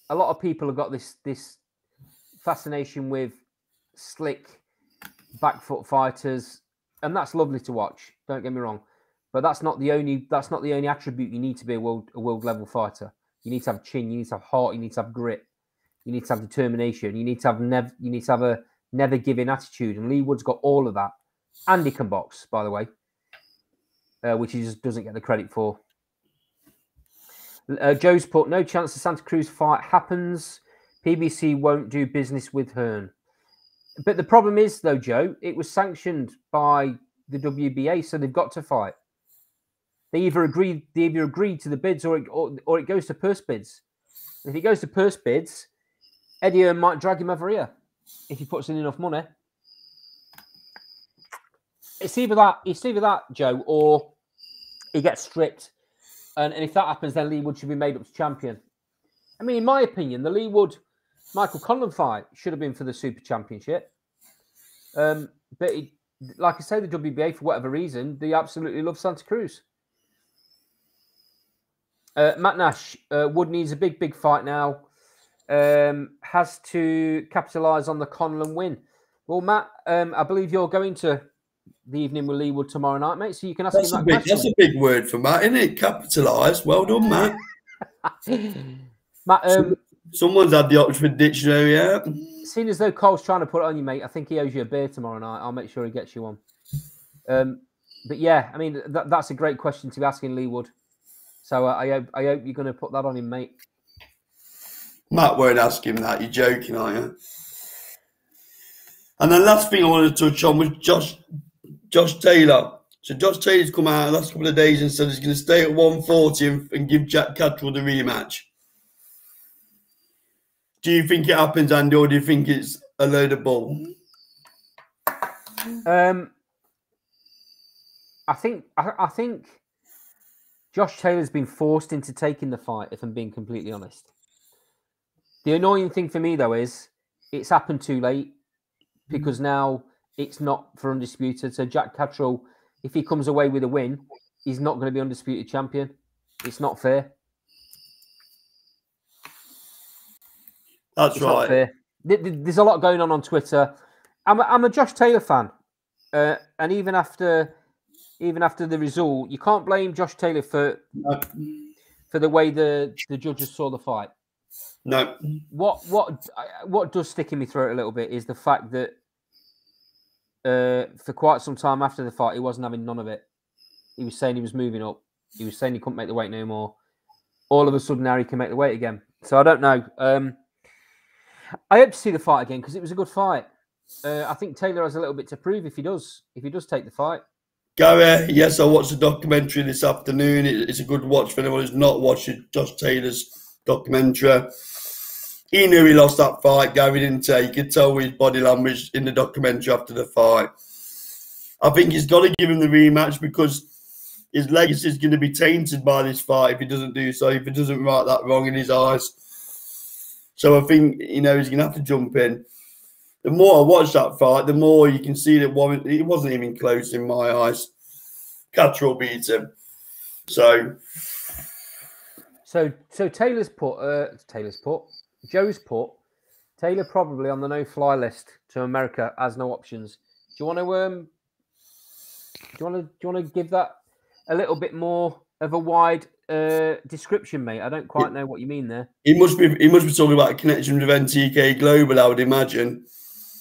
a lot of people have got this this fascination with slick back foot fighters, and that's lovely to watch. Don't get me wrong, but that's not the only that's not the only attribute you need to be a world a world level fighter. You need to have chin, you need to have heart, you need to have grit, you need to have determination, you need to have never you need to have a never giving attitude. And Leigh Wood's got all of that. And he can box, by the way, uh, which he just doesn't get the credit for. Uh, Joe's put no chance the Santa Cruz fight happens. PBC won't do business with Hearn. But the problem is, though, Joe, it was sanctioned by the WBA, so they've got to fight. They either agree, they either agreed to the bids, or it, or, or it goes to purse bids. If it goes to purse bids, Eddie might drag him over here if he puts in enough money. It's either that, it's either that, Joe, or he gets stripped. And, and if that happens, then Leigh Wood should be made up to champion. I mean, in my opinion, the Leigh Wood Michael Conlan fight should have been for the Super Championship. Um, but it, like I say, the WBA, for whatever reason, they absolutely love Santa Cruz. Uh, Matt Nash, uh, Wood needs a big, big fight now. Um, has to capitalise on the Conlan win. Well, Matt, um, I believe you're going to the evening with Leigh Wood tomorrow night, mate. So you can ask that's him that big, question. That's a big word for Matt, isn't it? Capitalise. Well done, Matt. Matt, um, Someone's had the Oxford Dictionary yeah. Seeing as though Cole's trying to put it on you, mate, I think he owes you a beer tomorrow night. I'll make sure he gets you one. Um, but yeah, I mean that, that's a great question to be asking Leigh Wood. So uh, I hope I hope you're going to put that on him, mate. Matt won't ask him that. You're joking, aren't you? And the last thing I wanted to touch on was Josh Josh Taylor. So Josh Taylor's come out the last couple of days and said he's going to stay at 140 and, and give Jack Catterall the rematch. Do you think it happens, Andy, or do you think it's a load of bull? Um, I think I, I think Josh Taylor's been forced into taking the fight. If I'm being completely honest, the annoying thing for me though is it's happened too late because now it's not for undisputed. So Jack Catterall, if he comes away with a win, he's not going to be undisputed champion. It's not fair. That's it's right. There's a lot going on on Twitter. I'm a, I'm a Josh Taylor fan, uh, and even after even after the result, you can't blame Josh Taylor for no. for the way the the judges saw the fight. No. What what what does stick in me throat a little bit is the fact that uh, for quite some time after the fight, he wasn't having none of it. He was saying he was moving up. He was saying he couldn't make the weight no more. All of a sudden, now he can make the weight again. So I don't know. Um, I hope to see the fight again because it was a good fight. Uh, I think Taylor has a little bit to prove if he does if he does take the fight. Gary, yes, I watched the documentary this afternoon. it's a good watch for anyone who's not watched Josh Taylor's documentary. He knew he lost that fight. Gary didn't he? You could tell his body language in the documentary after the fight. I think he's got to give him the rematch because his legacy is going to be tainted by this fight if he doesn't do so, if he doesn't right that wrong in his eyes. So I think, you know, he's going to have to jump in. The more I watch that fight, the more you can see that Warren, it wasn't even close in my eyes. Catterall beat him. So. So, so Taylor's put, uh, Taylor's put, Joe's put, Taylor probably on the no-fly list to America as no options. Do you want to um, do you want to do you want to give that a little bit more of a wide uh, description, mate? I don't quite know what you mean there. He must be he must be talking about a connection with MTK Global, I would imagine.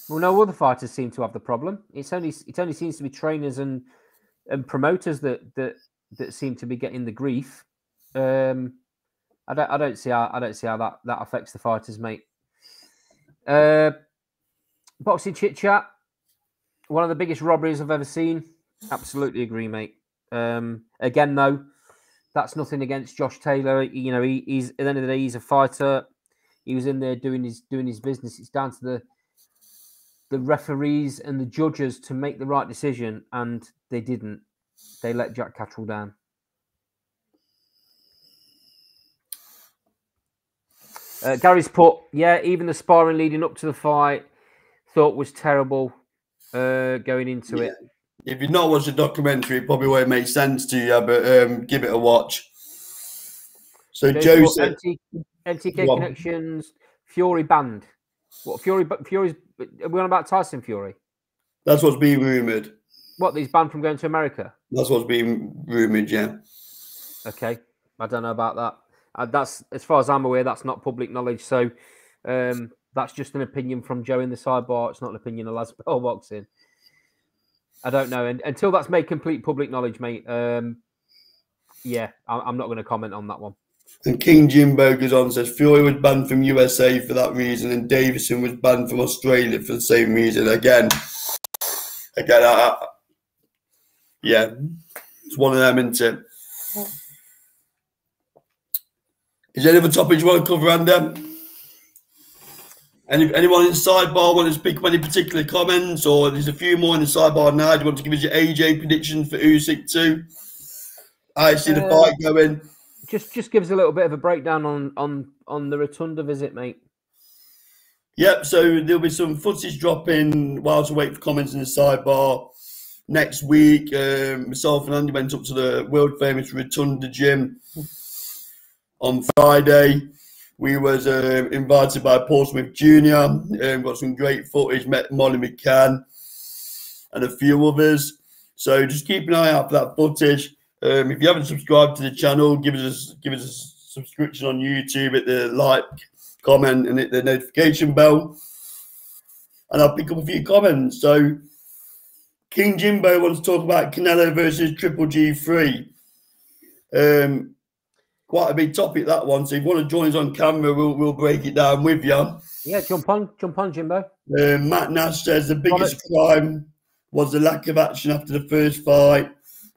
Well, no other fighters seem to have the problem. It's only it only seems to be trainers and and promoters that that that seem to be getting the grief. Um, I don't I don't see how I don't see how that that affects the fighters, mate. Uh, boxing chit chat. One of the biggest robberies I've ever seen. Absolutely agree, mate. Um, again, though, that's nothing against Josh Taylor. You know, he, he's at the end of the day, he's a fighter. He was in there doing his doing his business. It's down to the the referees and the judges to make the right decision, and they didn't. They let Jack Catterall down. Uh, Gary's put, yeah, even the sparring leading up to the fight, thought was terrible uh, going into yeah. it if you've not watched the documentary, it probably won't make sense to you, but um, give it a watch. So Joe said, MTK Connections, Fury banned. What Fury? Fury's. Are we on about Tyson Fury? That's what's being rumored. What? He's banned from going to America. That's what's being rumored. Yeah. Okay, I don't know about that. Uh, that's as far as I'm aware. That's not public knowledge. So um, that's just an opinion from Joe in the sidebar. It's not an opinion of Last Bell Boxing. I don't know. And until that's made complete public knowledge, mate, um, yeah, I'm not going to comment on that one. And King Jimbo goes on says Fury was banned from USA for that reason, and Davison was banned from Australia for the same reason. Again, again, I, I, yeah, it's one of them, isn't it? Is there any other topics you want to cover, Andy? Any, anyone in the sidebar want to speak about any particular comments, or there's a few more in the sidebar now? Do you want to give us your AJ prediction for Usyk too? I see the uh, fight going. Just, just give us a little bit of a breakdown on on on the Rotunda visit, mate. Yep. So there'll be some footage dropping while we wait for comments in the sidebar next week. Um, myself and Andy went up to the world famous Rotunda gym on Friday. We was uh, invited by Paul Smith Jr. Um, got some great footage. Met Molly McCann and a few others. So just keep an eye out for that footage. Um, if you haven't subscribed to the channel, give us a, give us a subscription on YouTube. Hit the like, comment, and hit the notification bell. And I'll pick up a few comments. So King Jimbo wants to talk about Canelo versus Triple G three. Um, quite a big topic that one. So if you want to join us on camera, we'll we'll break it down with you. Yeah, jump on, jump on, Jimbo. Uh, Matt Nash says the biggest crime was the lack of action after the first fight.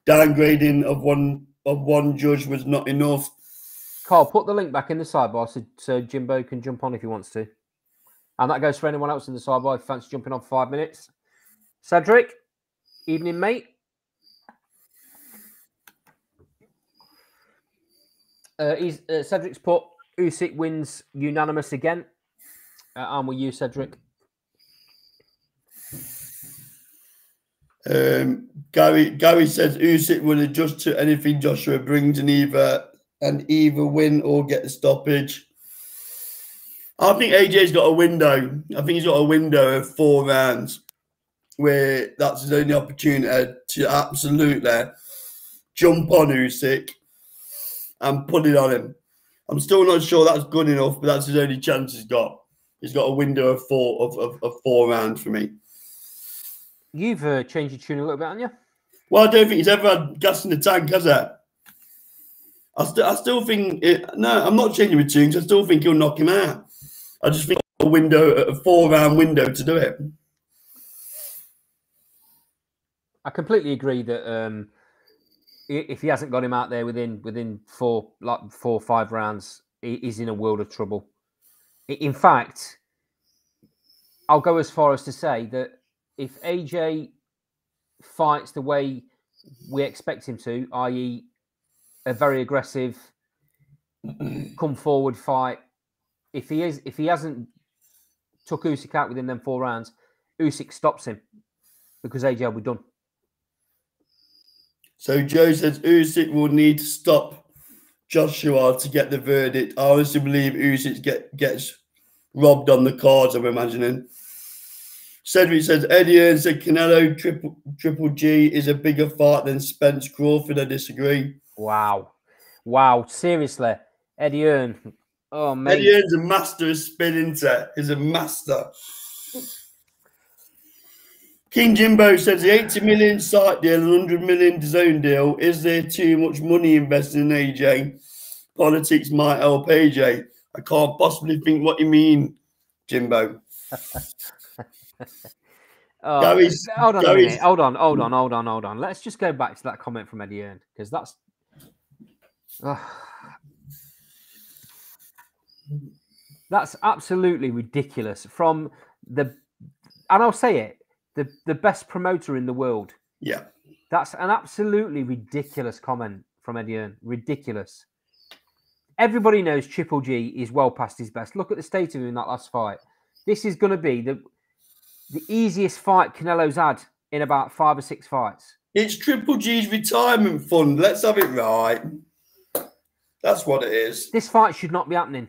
Downgrading of one of one judge was not enough. Carl, put the link back in the sidebar so, so Jimbo can jump on if he wants to. And that goes for anyone else in the sidebar if fancy jumping on for five minutes. Cedric, evening, mate. Uh, he's uh, Cedric's put Usyk wins unanimous again. Uh, I'm with you, Cedric. Um, Gary Gary says Usyk will adjust to anything Joshua brings and either and either win or get the stoppage. I think AJ's got a window. I think he's got a window of four rounds where that's his only opportunity to absolutely jump on Usyk and put it on him. I'm still not sure that's good enough, but that's his only chance he's got. He's got a window of four of, of, of four rounds for me. You've uh, changed your tune a little bit, haven't you? Well, I don't think he's ever had gas in the tank, has he? I, st- I still think it, no, I'm not changing my tunes. I still think he'll knock him out. I just think a window, a four round window to do it. I completely agree that um, if he hasn't got him out there within within four like four or five rounds, he's in a world of trouble. In fact, I'll go as far as to say that if AJ fights the way we expect him to, i.e., a very aggressive, come forward fight, if he is if he hasn't took Usyk out within them four rounds, Usyk stops him because AJ will be done. So Joe says Usyk will need to stop Joshua to get the verdict. I honestly believe Usyk get, gets robbed on the cards. I'm imagining. Cedric says Eddie Hearn said Canelo triple triple G is a bigger fight than Spence Crawford. I disagree. Wow, wow, seriously, Eddie Hearn. Oh man, Eddie Hearn's a master of spinning. He's a master. King Jimbo says the 80 million site deal and 100 million DAZN deal. Is there too much money invested in AJ? Politics might help AJ. I can't possibly think what you mean, Jimbo. oh, Gary's, hold on Gary's, Hold on, hold on, hold on, hold on. Let's just go back to that comment from Eddie Hearn because that's. that's absolutely ridiculous from the and I'll say it the the best promoter in the world. Yeah, that's an absolutely ridiculous comment from Eddie Hearn. Ridiculous. Everybody knows Triple G is well past his best. Look at the state of him in that last fight. This is going to be the the easiest fight Canelo's had in about five or six fights. It's Triple G's retirement fund. Let's have it right. That's what it is. This fight should not be happening.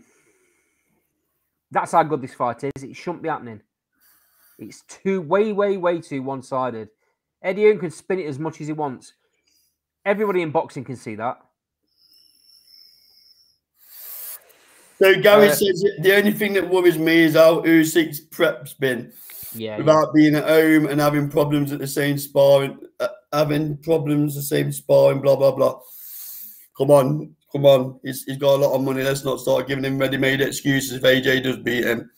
That's how good this fight is. It shouldn't be happening. It's too way, way, way too one sided. Eddie Hearn can spin it as much as he wants. Everybody in boxing can see that. So Gary uh, says the only thing that worries me is how Usyk's prep's been. Yeah. Without yeah. being at home and having problems at the same sparring, uh, having problems at the same sparring, blah blah blah. Come on, come on. He's, he's got a lot of money. Let's not start giving him ready-made excuses if AJ does beat him.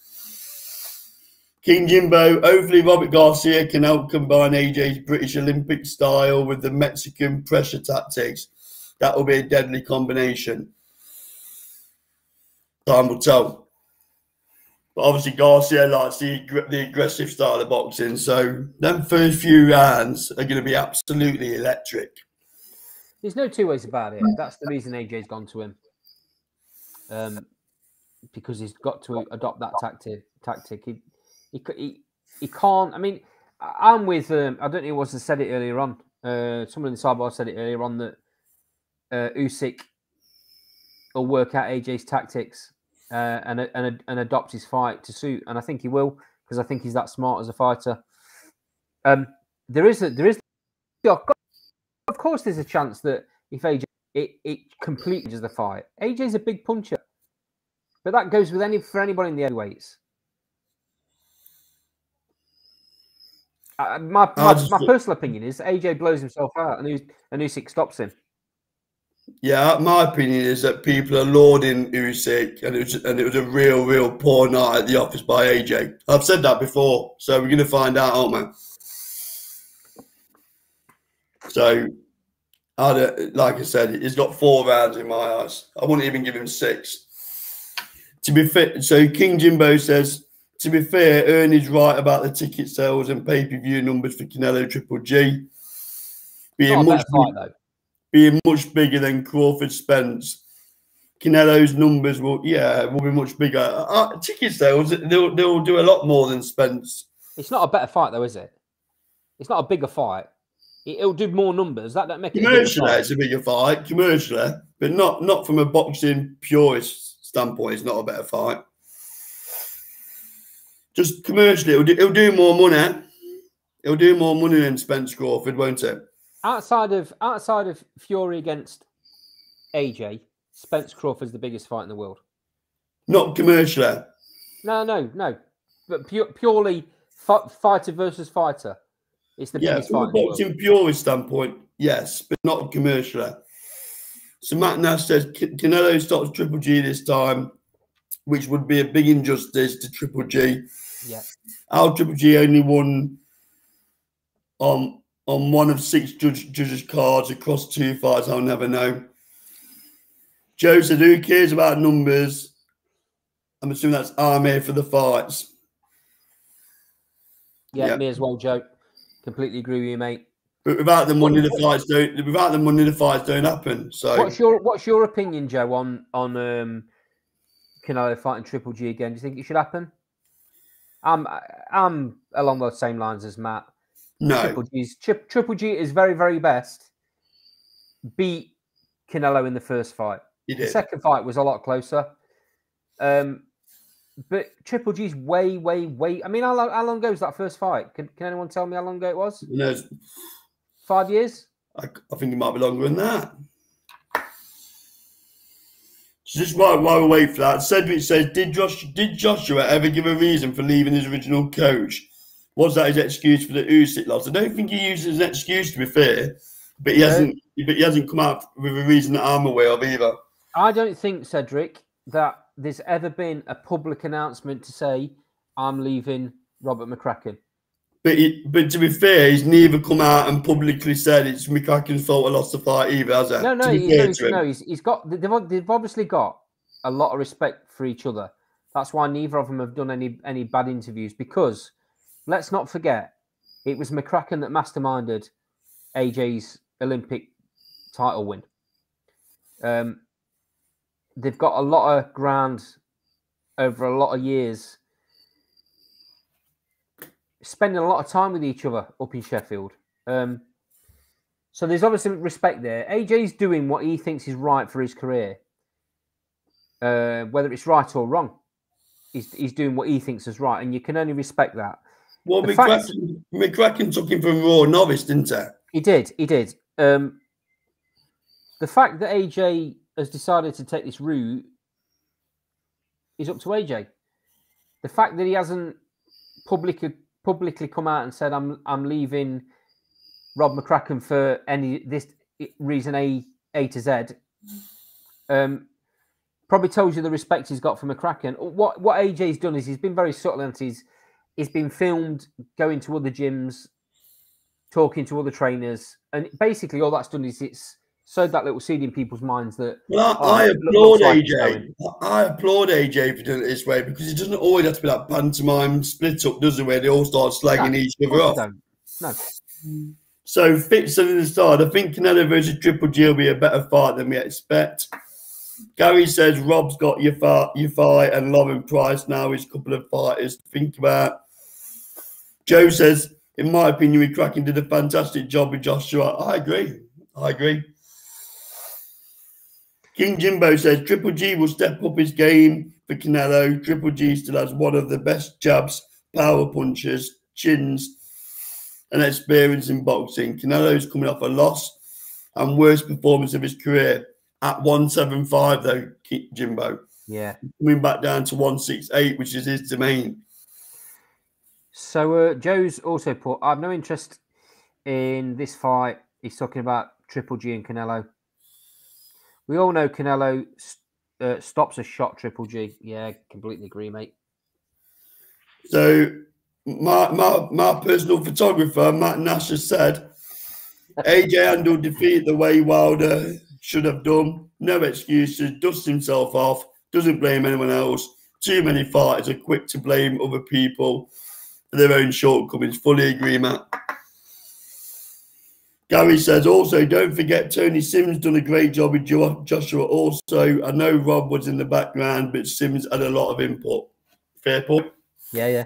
King Jimbo, hopefully Robert Garcia can help combine AJ's British Olympic style with the Mexican pressure tactics. That will be a deadly combination. Time will tell. But obviously Garcia likes the, the aggressive style of boxing, so them first few rounds are going to be absolutely electric. There's no two ways about it. That's the reason AJ's gone to him, um, because he's got to adopt that tactic. Tactic. He, he he, he can't. I mean, I'm with. Um, I don't know who was said it earlier on. Uh, someone in the sidebar said it earlier on that uh, Usyk will work out AJ's tactics uh, and, and and adopt his fight to suit, and I think he will because I think he's that smart as a fighter. Um, there is a, there is, of course, there's a chance that if AJ it, it completely does the fight. AJ's a big puncher, but that goes with any for anybody in the heavyweights. My my, just, my, personal opinion is AJ blows himself out and, and Usyk stops him. Yeah, my opinion is that people are lauding Usyk, and it was and it was a real, real poor night at the office by AJ. I've said that before, so we're going to find out, aren't we? So, I like I said, he's got four rounds in my eyes. I wouldn't even give him six. To be fit, so King Jimbo says to be fair, Ernie's right about the ticket sales and pay per view numbers for Canelo Triple G being much, being much bigger than Crawford Spence. Canelo's numbers will, yeah, will be much bigger. Uh, ticket sales, they'll, they'll do a lot more than Spence. It's not a better fight, though, is it? It's not a bigger fight. It, will do more numbers. That don't make it commercially. A it's a bigger fight commercially, but not not from a boxing purist standpoint. It's not a better fight just commercially, it'll do, it'll do more money. It'll do more money than Spence Crawford, won't it? Outside of outside of Fury against AJ, Spence Crawford's the biggest fight in the world. Not commercially. No, no, no. But pu- purely f- fighter versus fighter. It's the yeah, biggest from fight. a boxing purist standpoint, yes, but not commercially. So Matt Nash says Canelo stops Triple G this time, which would be a big injustice to Triple G. Yeah. Our Triple G only won on on one of six judge, judges' cards across two fights. I'll never know. Joe said, "Who cares about numbers?" I'm assuming that's I'm here for the fights. Yeah, Yeah. me as well, Joe. Completely agree with you, mate. But without the money, the fights don't. Without the money, the fights don't happen. So What's your What's your opinion, Joe, on on um, Canelo fighting Triple G again? Do you think it should happen? I'm I'm along those same lines as Matt. no, Triple G's Tri- Triple G is very very best. Beat Canelo in the first fight. he The second fight was a lot closer. Um, but Triple G's way way way. I mean, how long how long ago was that first fight? Can Can anyone tell me how long ago it was? Knows? Five years. I, I think it might be longer than that. So just while, while we wait for that, Cedric says, did, Josh, did Joshua ever give a reason for leaving his original coach? Was that his excuse for the Usyk loss? I don't think he used it as an excuse, to be fair, but he No. hasn't. But he hasn't come out with a reason that I'm aware of either. I don't think, Cedric, that there's ever been a public announcement to say I'm leaving Robert McCracken. But he, but to be fair, he's neither come out and publicly said it's McCracken's fault I lost the fight either, has he? No, no, he, no, him. no he's, he's got. They've, they've obviously got a lot of respect for each other. That's why neither of them have done any any bad interviews. Because let's not forget, it was McCracken that masterminded AJ's Olympic title win. Um, they've got a lot of ground over a lot of years, spending a lot of time with each other up in Sheffield. Um, so there's obviously respect there. AJ's doing what he thinks is right for his career, uh, whether it's right or wrong. He's, he's doing what he thinks is right, and you can only respect that. Well, The fact- McCracken, McCracken took him from Raw novice, didn't he? He did. He did. Um, the fact that AJ has decided to take this route is up to AJ. The fact that he hasn't publicly publicly come out and said I'm I'm leaving Rob McCracken for any this reason A A to Z, um, probably tells you the respect he's got for McCracken. What what AJ's done is he's been very subtle and he's he's been filmed going to other gyms, talking to other trainers, and basically all that's done is it's sowed that little seed in people's minds that Well, Oh, I, I applaud looks like it's AJ. I applaud AJ for doing it this way because it doesn't always have to be that pantomime split up, does it? Where they all start slagging No, each other off. No, So Fitz at the start, I think Canelo versus Triple G will be a better fight than we expect. Gary says Rob's got your fight, your fight, and Lauren Price now is a couple of fighters to think about. Joe says, in my opinion, McCracken did a fantastic job with Joshua. I agree. I agree. King Jimbo says Triple G will step up his game for Canelo. Triple G still has one of the best jabs, power punches, chins, and experience in boxing. Canelo's coming off a loss and worst performance of his career at 175, though, Jimbo. yeah. Coming back down to 168, which is his domain. So uh, Joe's also put, I have no interest in this fight. He's talking about Triple G and Canelo. We all know Canelo uh, stops a shot Triple G. Yeah, completely agree, mate. So, my, my, my personal photographer, Matt Nash, has said AJ handled defeat the way Wilder should have done. No excuses, dusts himself off, doesn't blame anyone else. Too many fighters are quick to blame other people for their own shortcomings. Fully agree, Matt. Gary says also, don't forget Tony Sims done a great job with Joshua. Also, I know Rob was in the background, but Sims had a lot of input. Fair point. Yeah, yeah.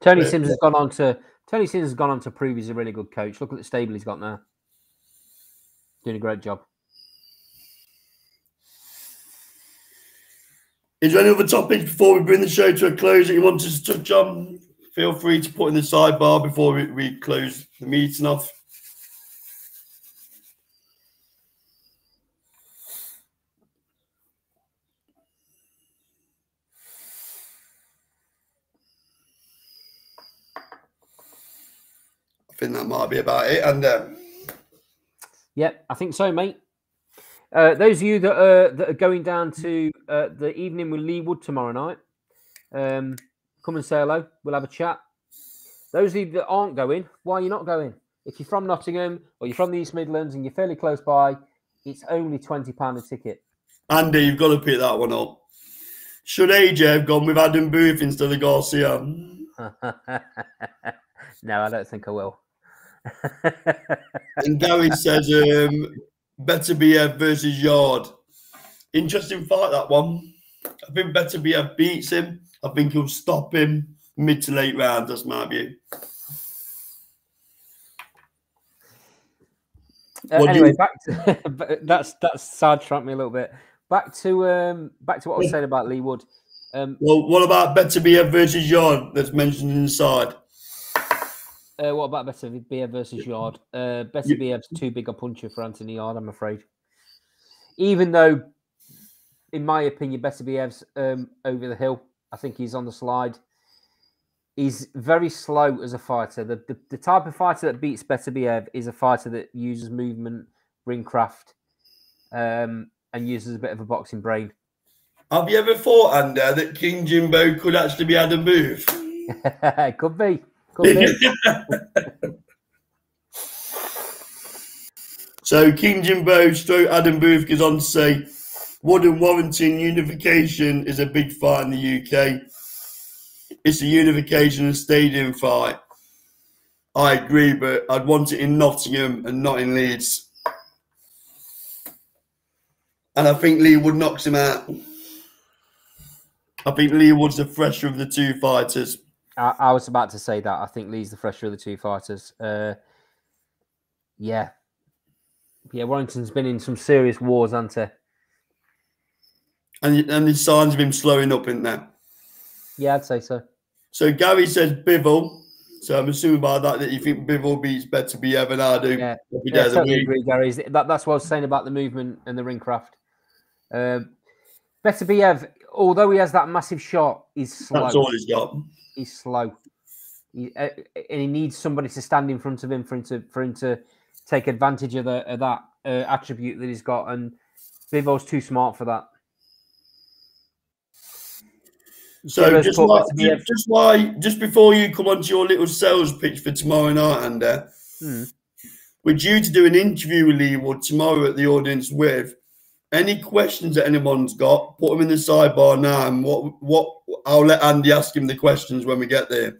Tony Yeah. Sims has gone on to Tony Sims has gone on to prove he's a really good coach. Look at the stable he's got now. Doing a great job. Is there any other topics before we bring the show to a close that you want us to touch on? Feel free to put in the sidebar before we, we close the meeting off. Think that might be about it. And um, Yep, I think so, mate. Uh, those of you that are that are going down to uh, the evening with Leigh Wood tomorrow night, um, come and say hello. We'll have a chat. Those of you that aren't going, why are you not going? if you're from Nottingham or you're from the East Midlands and you're fairly close by, it's only twenty pound a ticket. Andy, you've got to pick that one up. Should AJ have gone with Adam Booth instead of Garcia? no, I don't think I will. and Gary says, um, Beterbiev versus Yarde." Interesting fight, that one. I think Beterbiev beats him. I think he'll stop him mid to late round. That's my view. Uh, anyway, back to that's that's sidetracked me a little bit. Back to um back to what I was saying about Leigh Wood. Um, well, what about Beterbiev versus Yarde that's mentioned inside? Uh, what about Beterbiev versus Yarde? Uh, Beterbiev's too big a puncher for Anthony Yarde, I'm afraid. Even though, in my opinion, Beterbiev's um, over the hill. I think he's on the slide. He's very slow as a fighter. The, the, the type of fighter that beats Better Beterbiev is a fighter that uses movement, ring craft, um, and uses a bit of a boxing brain. Have you ever thought, Andy, that King Jimbo could actually be Adam Booth? move? Could be. so King Jimbo stroke Adam Booth goes on to say, Wood and Warrington unification is a big fight in the UK. It's a unification and stadium fight. I agree, but I'd want it in Nottingham and not in Leeds. And I think Leigh Wood knocks him out. I think Leigh Wood's the fresher of the two fighters. I, I, was about to say that. I think Lee's the fresher of the two fighters. Uh, yeah. Yeah, Warrington's been in some serious wars, hasn't he? And, and there's signs of him slowing up in there. Yeah, I'd say so. So Gary says Bivol. So I'm assuming by that that you think Bivol beats Beterbiev and I do. Yeah, yeah totally agree, Gary. That, that's what I was saying about the movement and the ring craft. Um, Beterbiev, although he has that massive shot, he's slow. That's all he's got. He's slow. He, uh, and he needs somebody to stand in front of him for him to for him to take advantage of, the, of that uh, attribute that he's got. And Bivol's too smart for that. So just why, just, just why, just before you come onto your little sales pitch for tomorrow night, and uh, hmm. we're due to do an interview with tomorrow at the audience with. Any questions that anyone's got, put them in the sidebar now, and what what I'll let Andy ask him the questions when we get there.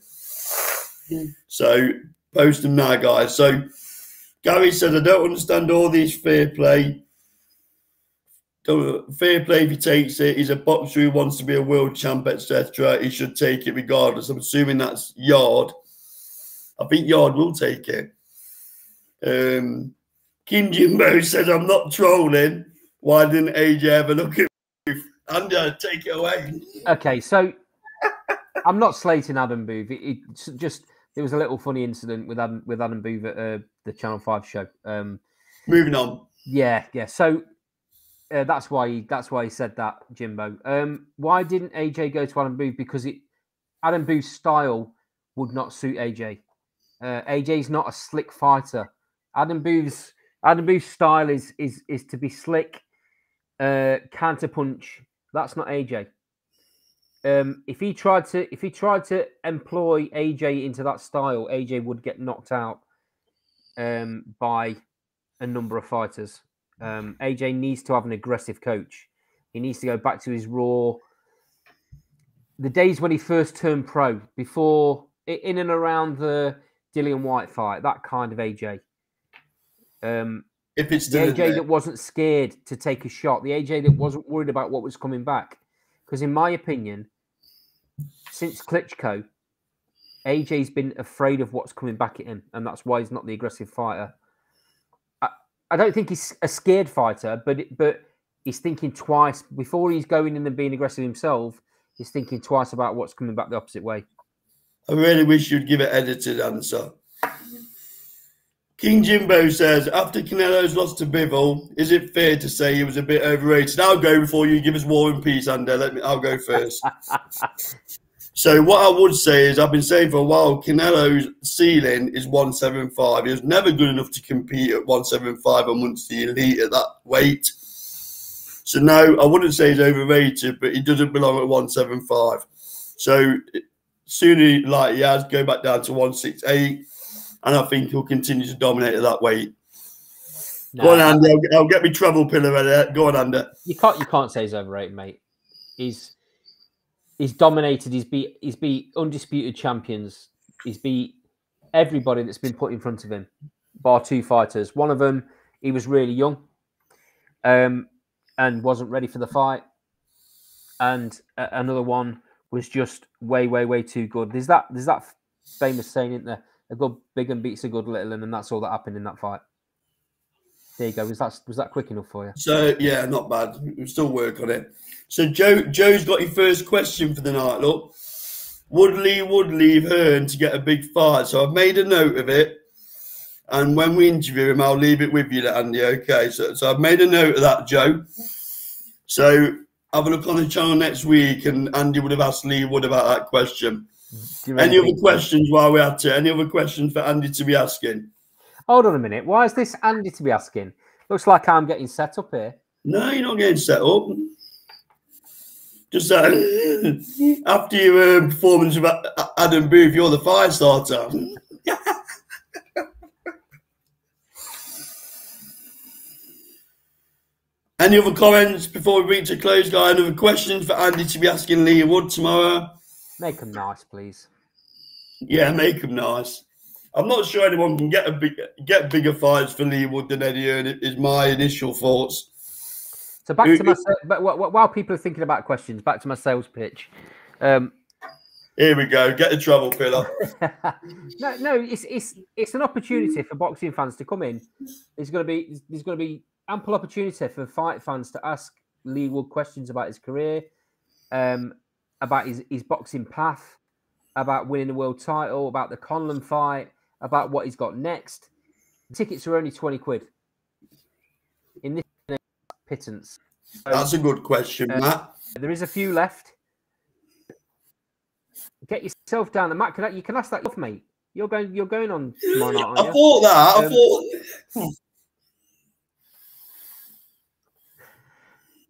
So post them now, guys. So Gary says, I don't understand all these fair play fair play if he takes it. He's a boxer who wants to be a world champ, etc. He should take it regardless. I'm assuming that's Yarde. I think Yarde will take it. Um, Kim Jimbo says, I'm not trolling. Why didn't AJ ever look at me? Andy, take it away. Okay, so I'm not slating Adam Booth. It, it, just there was a little funny incident with Adam with Adam Booth at uh, the Channel Five show. Um, Moving on. Yeah, yeah. So uh, that's why he, that's why he said that, Jimbo. Um, why didn't AJ go to Adam Booth? Because it Adam Booth's style would not suit AJ. Uh, AJ's not a slick fighter. Adam Booth's Adam Booth's style is is is to be slick, uh, counter punch. That's not AJ. Um, if he tried to if he tried to employ AJ into that style, AJ would get knocked out um, by a number of fighters. Um, AJ needs to have an aggressive coach. He needs to go back to his raw. The days when he first turned pro, before in and around the Dillian Whyte fight, that kind of AJ. Um, if it's the AJ there. that wasn't scared to take a shot, the AJ that wasn't worried about what was coming back. Because in my opinion, since Klitschko, AJ's been afraid of what's coming back at him, and that's why he's not the aggressive fighter. I don't think he's a scared fighter, but but he's thinking twice before he's going in and being aggressive himself. He's thinking twice about what's coming back the opposite way. I really wish you'd give an edited answer. King Jimbo says, after Canelo's loss to Bivol, is it fair to say he was a bit overrated? I'll go before you give us War and Peace, Andy. Let me. I'll go first. So what I would say is I've been saying for a while, Canelo's ceiling is 175. He was never good enough to compete at 175 amongst the elite at that weight. So no, I wouldn't say he's overrated, but he doesn't belong at 175. So sooner like he has, go back down to 168. And I think he'll continue to dominate at that weight. Go on, Andy. I'll, I'll, get me travel pillar ready. Go on, Andy. You can't you can't say he's overrated, mate. He's he's dominated. He's beat he's beat undisputed champions. He's beat everybody that's been put in front of him, bar two fighters. One of them, he was really young, um, and wasn't ready for the fight, and uh, another one was just way, way, way too good. There's that there's that famous saying, isn't there? A good big and beats a good little, and then that's all that happened in that fight. There you go. Was that was that quick enough for you? So yeah, not bad. We still work on it. So Joe Joe's got your first question for the night. Look, would Leigh Wood leave Hearn to get a big fight? So I've made a note of it, and when we interview him, I'll leave it with you, Andy. Okay. So so I've made a note of that, Joe. So have a look on the channel next week, and Andy would have asked Leigh Wood about that question. Any other questions while we're at it? Any other questions for Andy to be asking? Hold on a minute. Why is this Andy to be asking? Looks like I'm getting set up here. No, you're not getting set up. Just uh, after your um, performance of Adam Booth, you're the fire starter. Any other comments before we reach a close, guy? Any other questions for Andy to be asking Leigh Wood tomorrow? Make them nice, please. Yeah, make them nice. I'm not sure anyone can get a big, get bigger fights for Leigh Wood than Eddie Hearn. Is my initial thoughts. So back to my but while people are thinking about questions, back to my sales pitch. Um, Here we go. Get the trouble pillar. no, no, it's it's it's an opportunity for boxing fans to come in. There's going to be there's going to be ample opportunity for fight fans to ask Leigh Wood questions about his career, um, about his his boxing path, about winning the world title, about the Conlan fight, about what he's got next. The tickets are only 20 quid. In this pittance. So, That's a good question, uh, Matt. There is a few left. Get yourself down. The Matt, can, you can ask that off, mate. You're going. You're going on tomorrow night. I thought that. Um, I thought.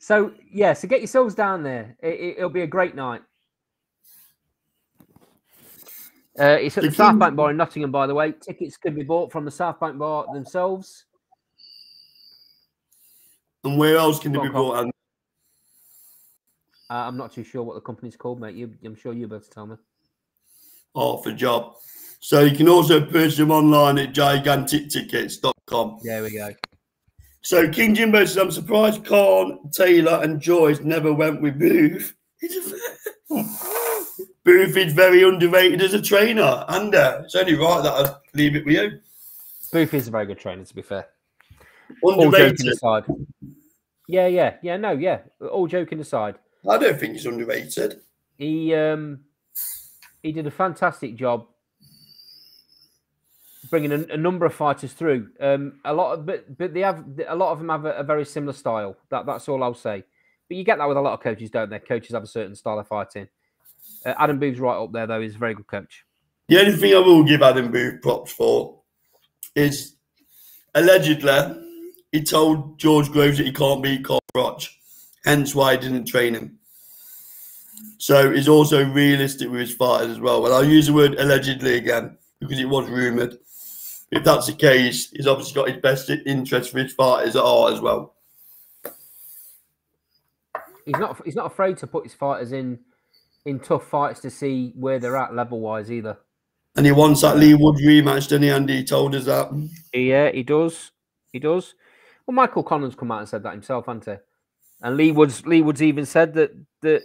So yeah, so get yourselves down there. It, will it, be a great night. Uh, it's at the, South Bank Bar in Nottingham, by the way. Tickets can be bought from the South Bank Bar themselves. And where else can they be bought? Uh, I'm not too sure what the company's called, mate. You, I'm sure you're able to tell me. Oh, for job. So you can also purchase them online at gigantictickets.com. There we go. So King Jimbo says, I'm surprised Khan, Taylor, and Joyce never went with Booth. Booth is very underrated as a trainer, and uh, it's only right that I leave it with you. Booth is a very good trainer, to be fair. Underrated. All joking aside. Yeah, yeah, yeah. No, yeah. All joking aside. I don't think he's underrated. He um he did a fantastic job bringing a, a number of fighters through. Um, a lot of but but they have a lot of them have a, a, very similar style. That that's all I'll say. But you get that with a lot of coaches, don't they? Coaches have a certain style of fighting. Uh, Adam Booth's right up there, though. He's a very good coach. The only thing I will give Adam Booth props for is allegedly he told George Groves that he can't beat Carl Froch, hence why he didn't train him. So he's also realistic with his fighters as well. And I'll use the word allegedly again because it was rumoured. If that's the case, he's obviously got his best interest for his fighters at heart as well. He's not. He's not afraid to put his fighters in in tough fights to see where they're at level wise either. And he wants that Leigh Wood rematch, didn't he, Andy? He told us that. Yeah, he does. He does. Well, Michael Conlan come out and said that himself, hasn't he? And Leigh Woods, Leigh Woods even said that that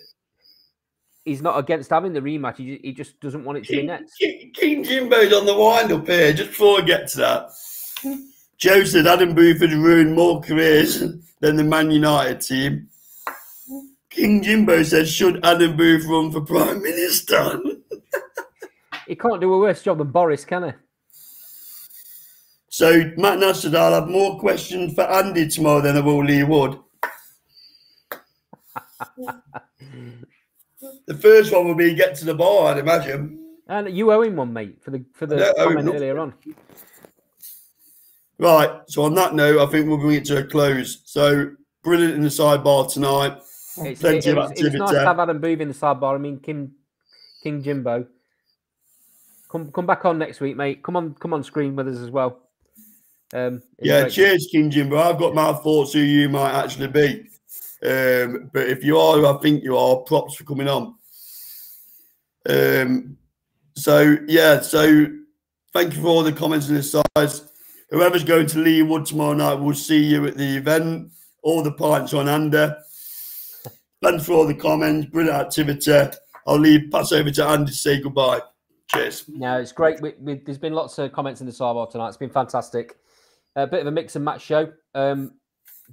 he's not against having the rematch. He, he just doesn't want it to King, be next. King Jimbo's on the wind up here. Just before I get to that, Joe said Adam Booth had ruined more careers than the Man United team. King Jimbo said, should Adam Booth run for Prime Minister? he can't do a worse job than Boris, can he? So Matt Nash said, I'll have more questions for Andy tomorrow than I will Lee Wood. the first one will be get to the bar, I'd imagine. And you owe him one, mate, for the for the comment earlier on. Right. So on that note, I think we'll bring it to a close. So brilliant in the sidebar tonight. It's, Plenty it, of activity. It's nice to have Adam Booth in the sidebar. I mean, Kim King Jimbo come come back on next week, mate. Come on, come on screen with us as well. Um, yeah, cheers, King Jimbo. I've got my thoughts who you might actually be. Um, but if you are who I think you are, props for coming on. Um, so yeah, so thank you for all the comments and the size. Whoever's going to Leigh Wood tomorrow night, we'll see you at the event. All the pints on under. Thanks for all the comments, brilliant activity. I'll leave pass over to Andy to say goodbye. Cheers. No, it's great. We, we, there's been lots of comments in the sidebar tonight. It's been fantastic. A bit of a mix and match show, um,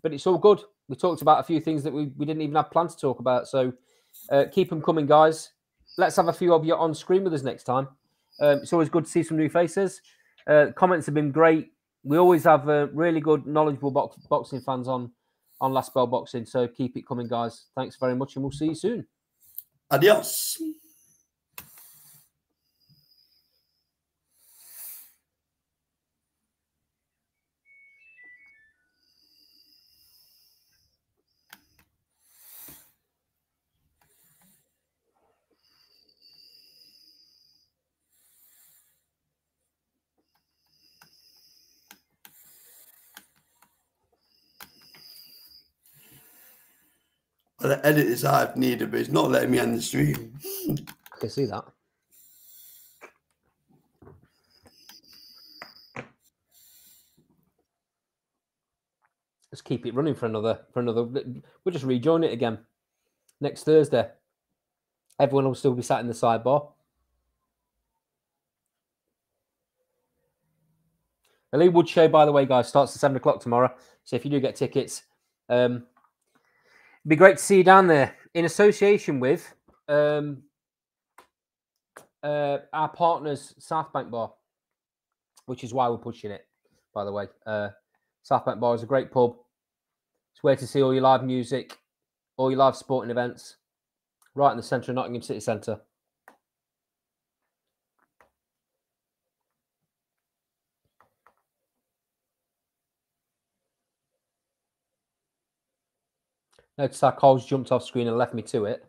but it's all good. We talked about a few things that we, we didn't even have planned to talk about. So uh, keep them coming, guys. Let's have a few of you on screen with us next time. Um, it's always good to see some new faces. Uh, comments have been great. We always have uh, really good, knowledgeable box, boxing fans on on Last Bell Boxing. So keep it coming, guys. Thanks very much, and we'll see you soon. Adios. The edit is I've needed, but it's not letting me end the stream. I can see that. Let's keep it running for another for another. We'll just rejoin it again next Thursday. Everyone will still be sat in the sidebar. The Leigh Wood show, by the way, guys, starts at seven o'clock tomorrow. So if you do get tickets, um, it'd be great to see you down there in association with um, uh, our partners, South Bank Bar, which is why we're pushing it. By the way, uh, South Bank Bar is a great pub. It's where to see all your live music, all your live sporting events, right in the centre of Nottingham City Centre. Notice how Cole's jumped off screen and left me to it.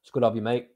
It's good of you, mate.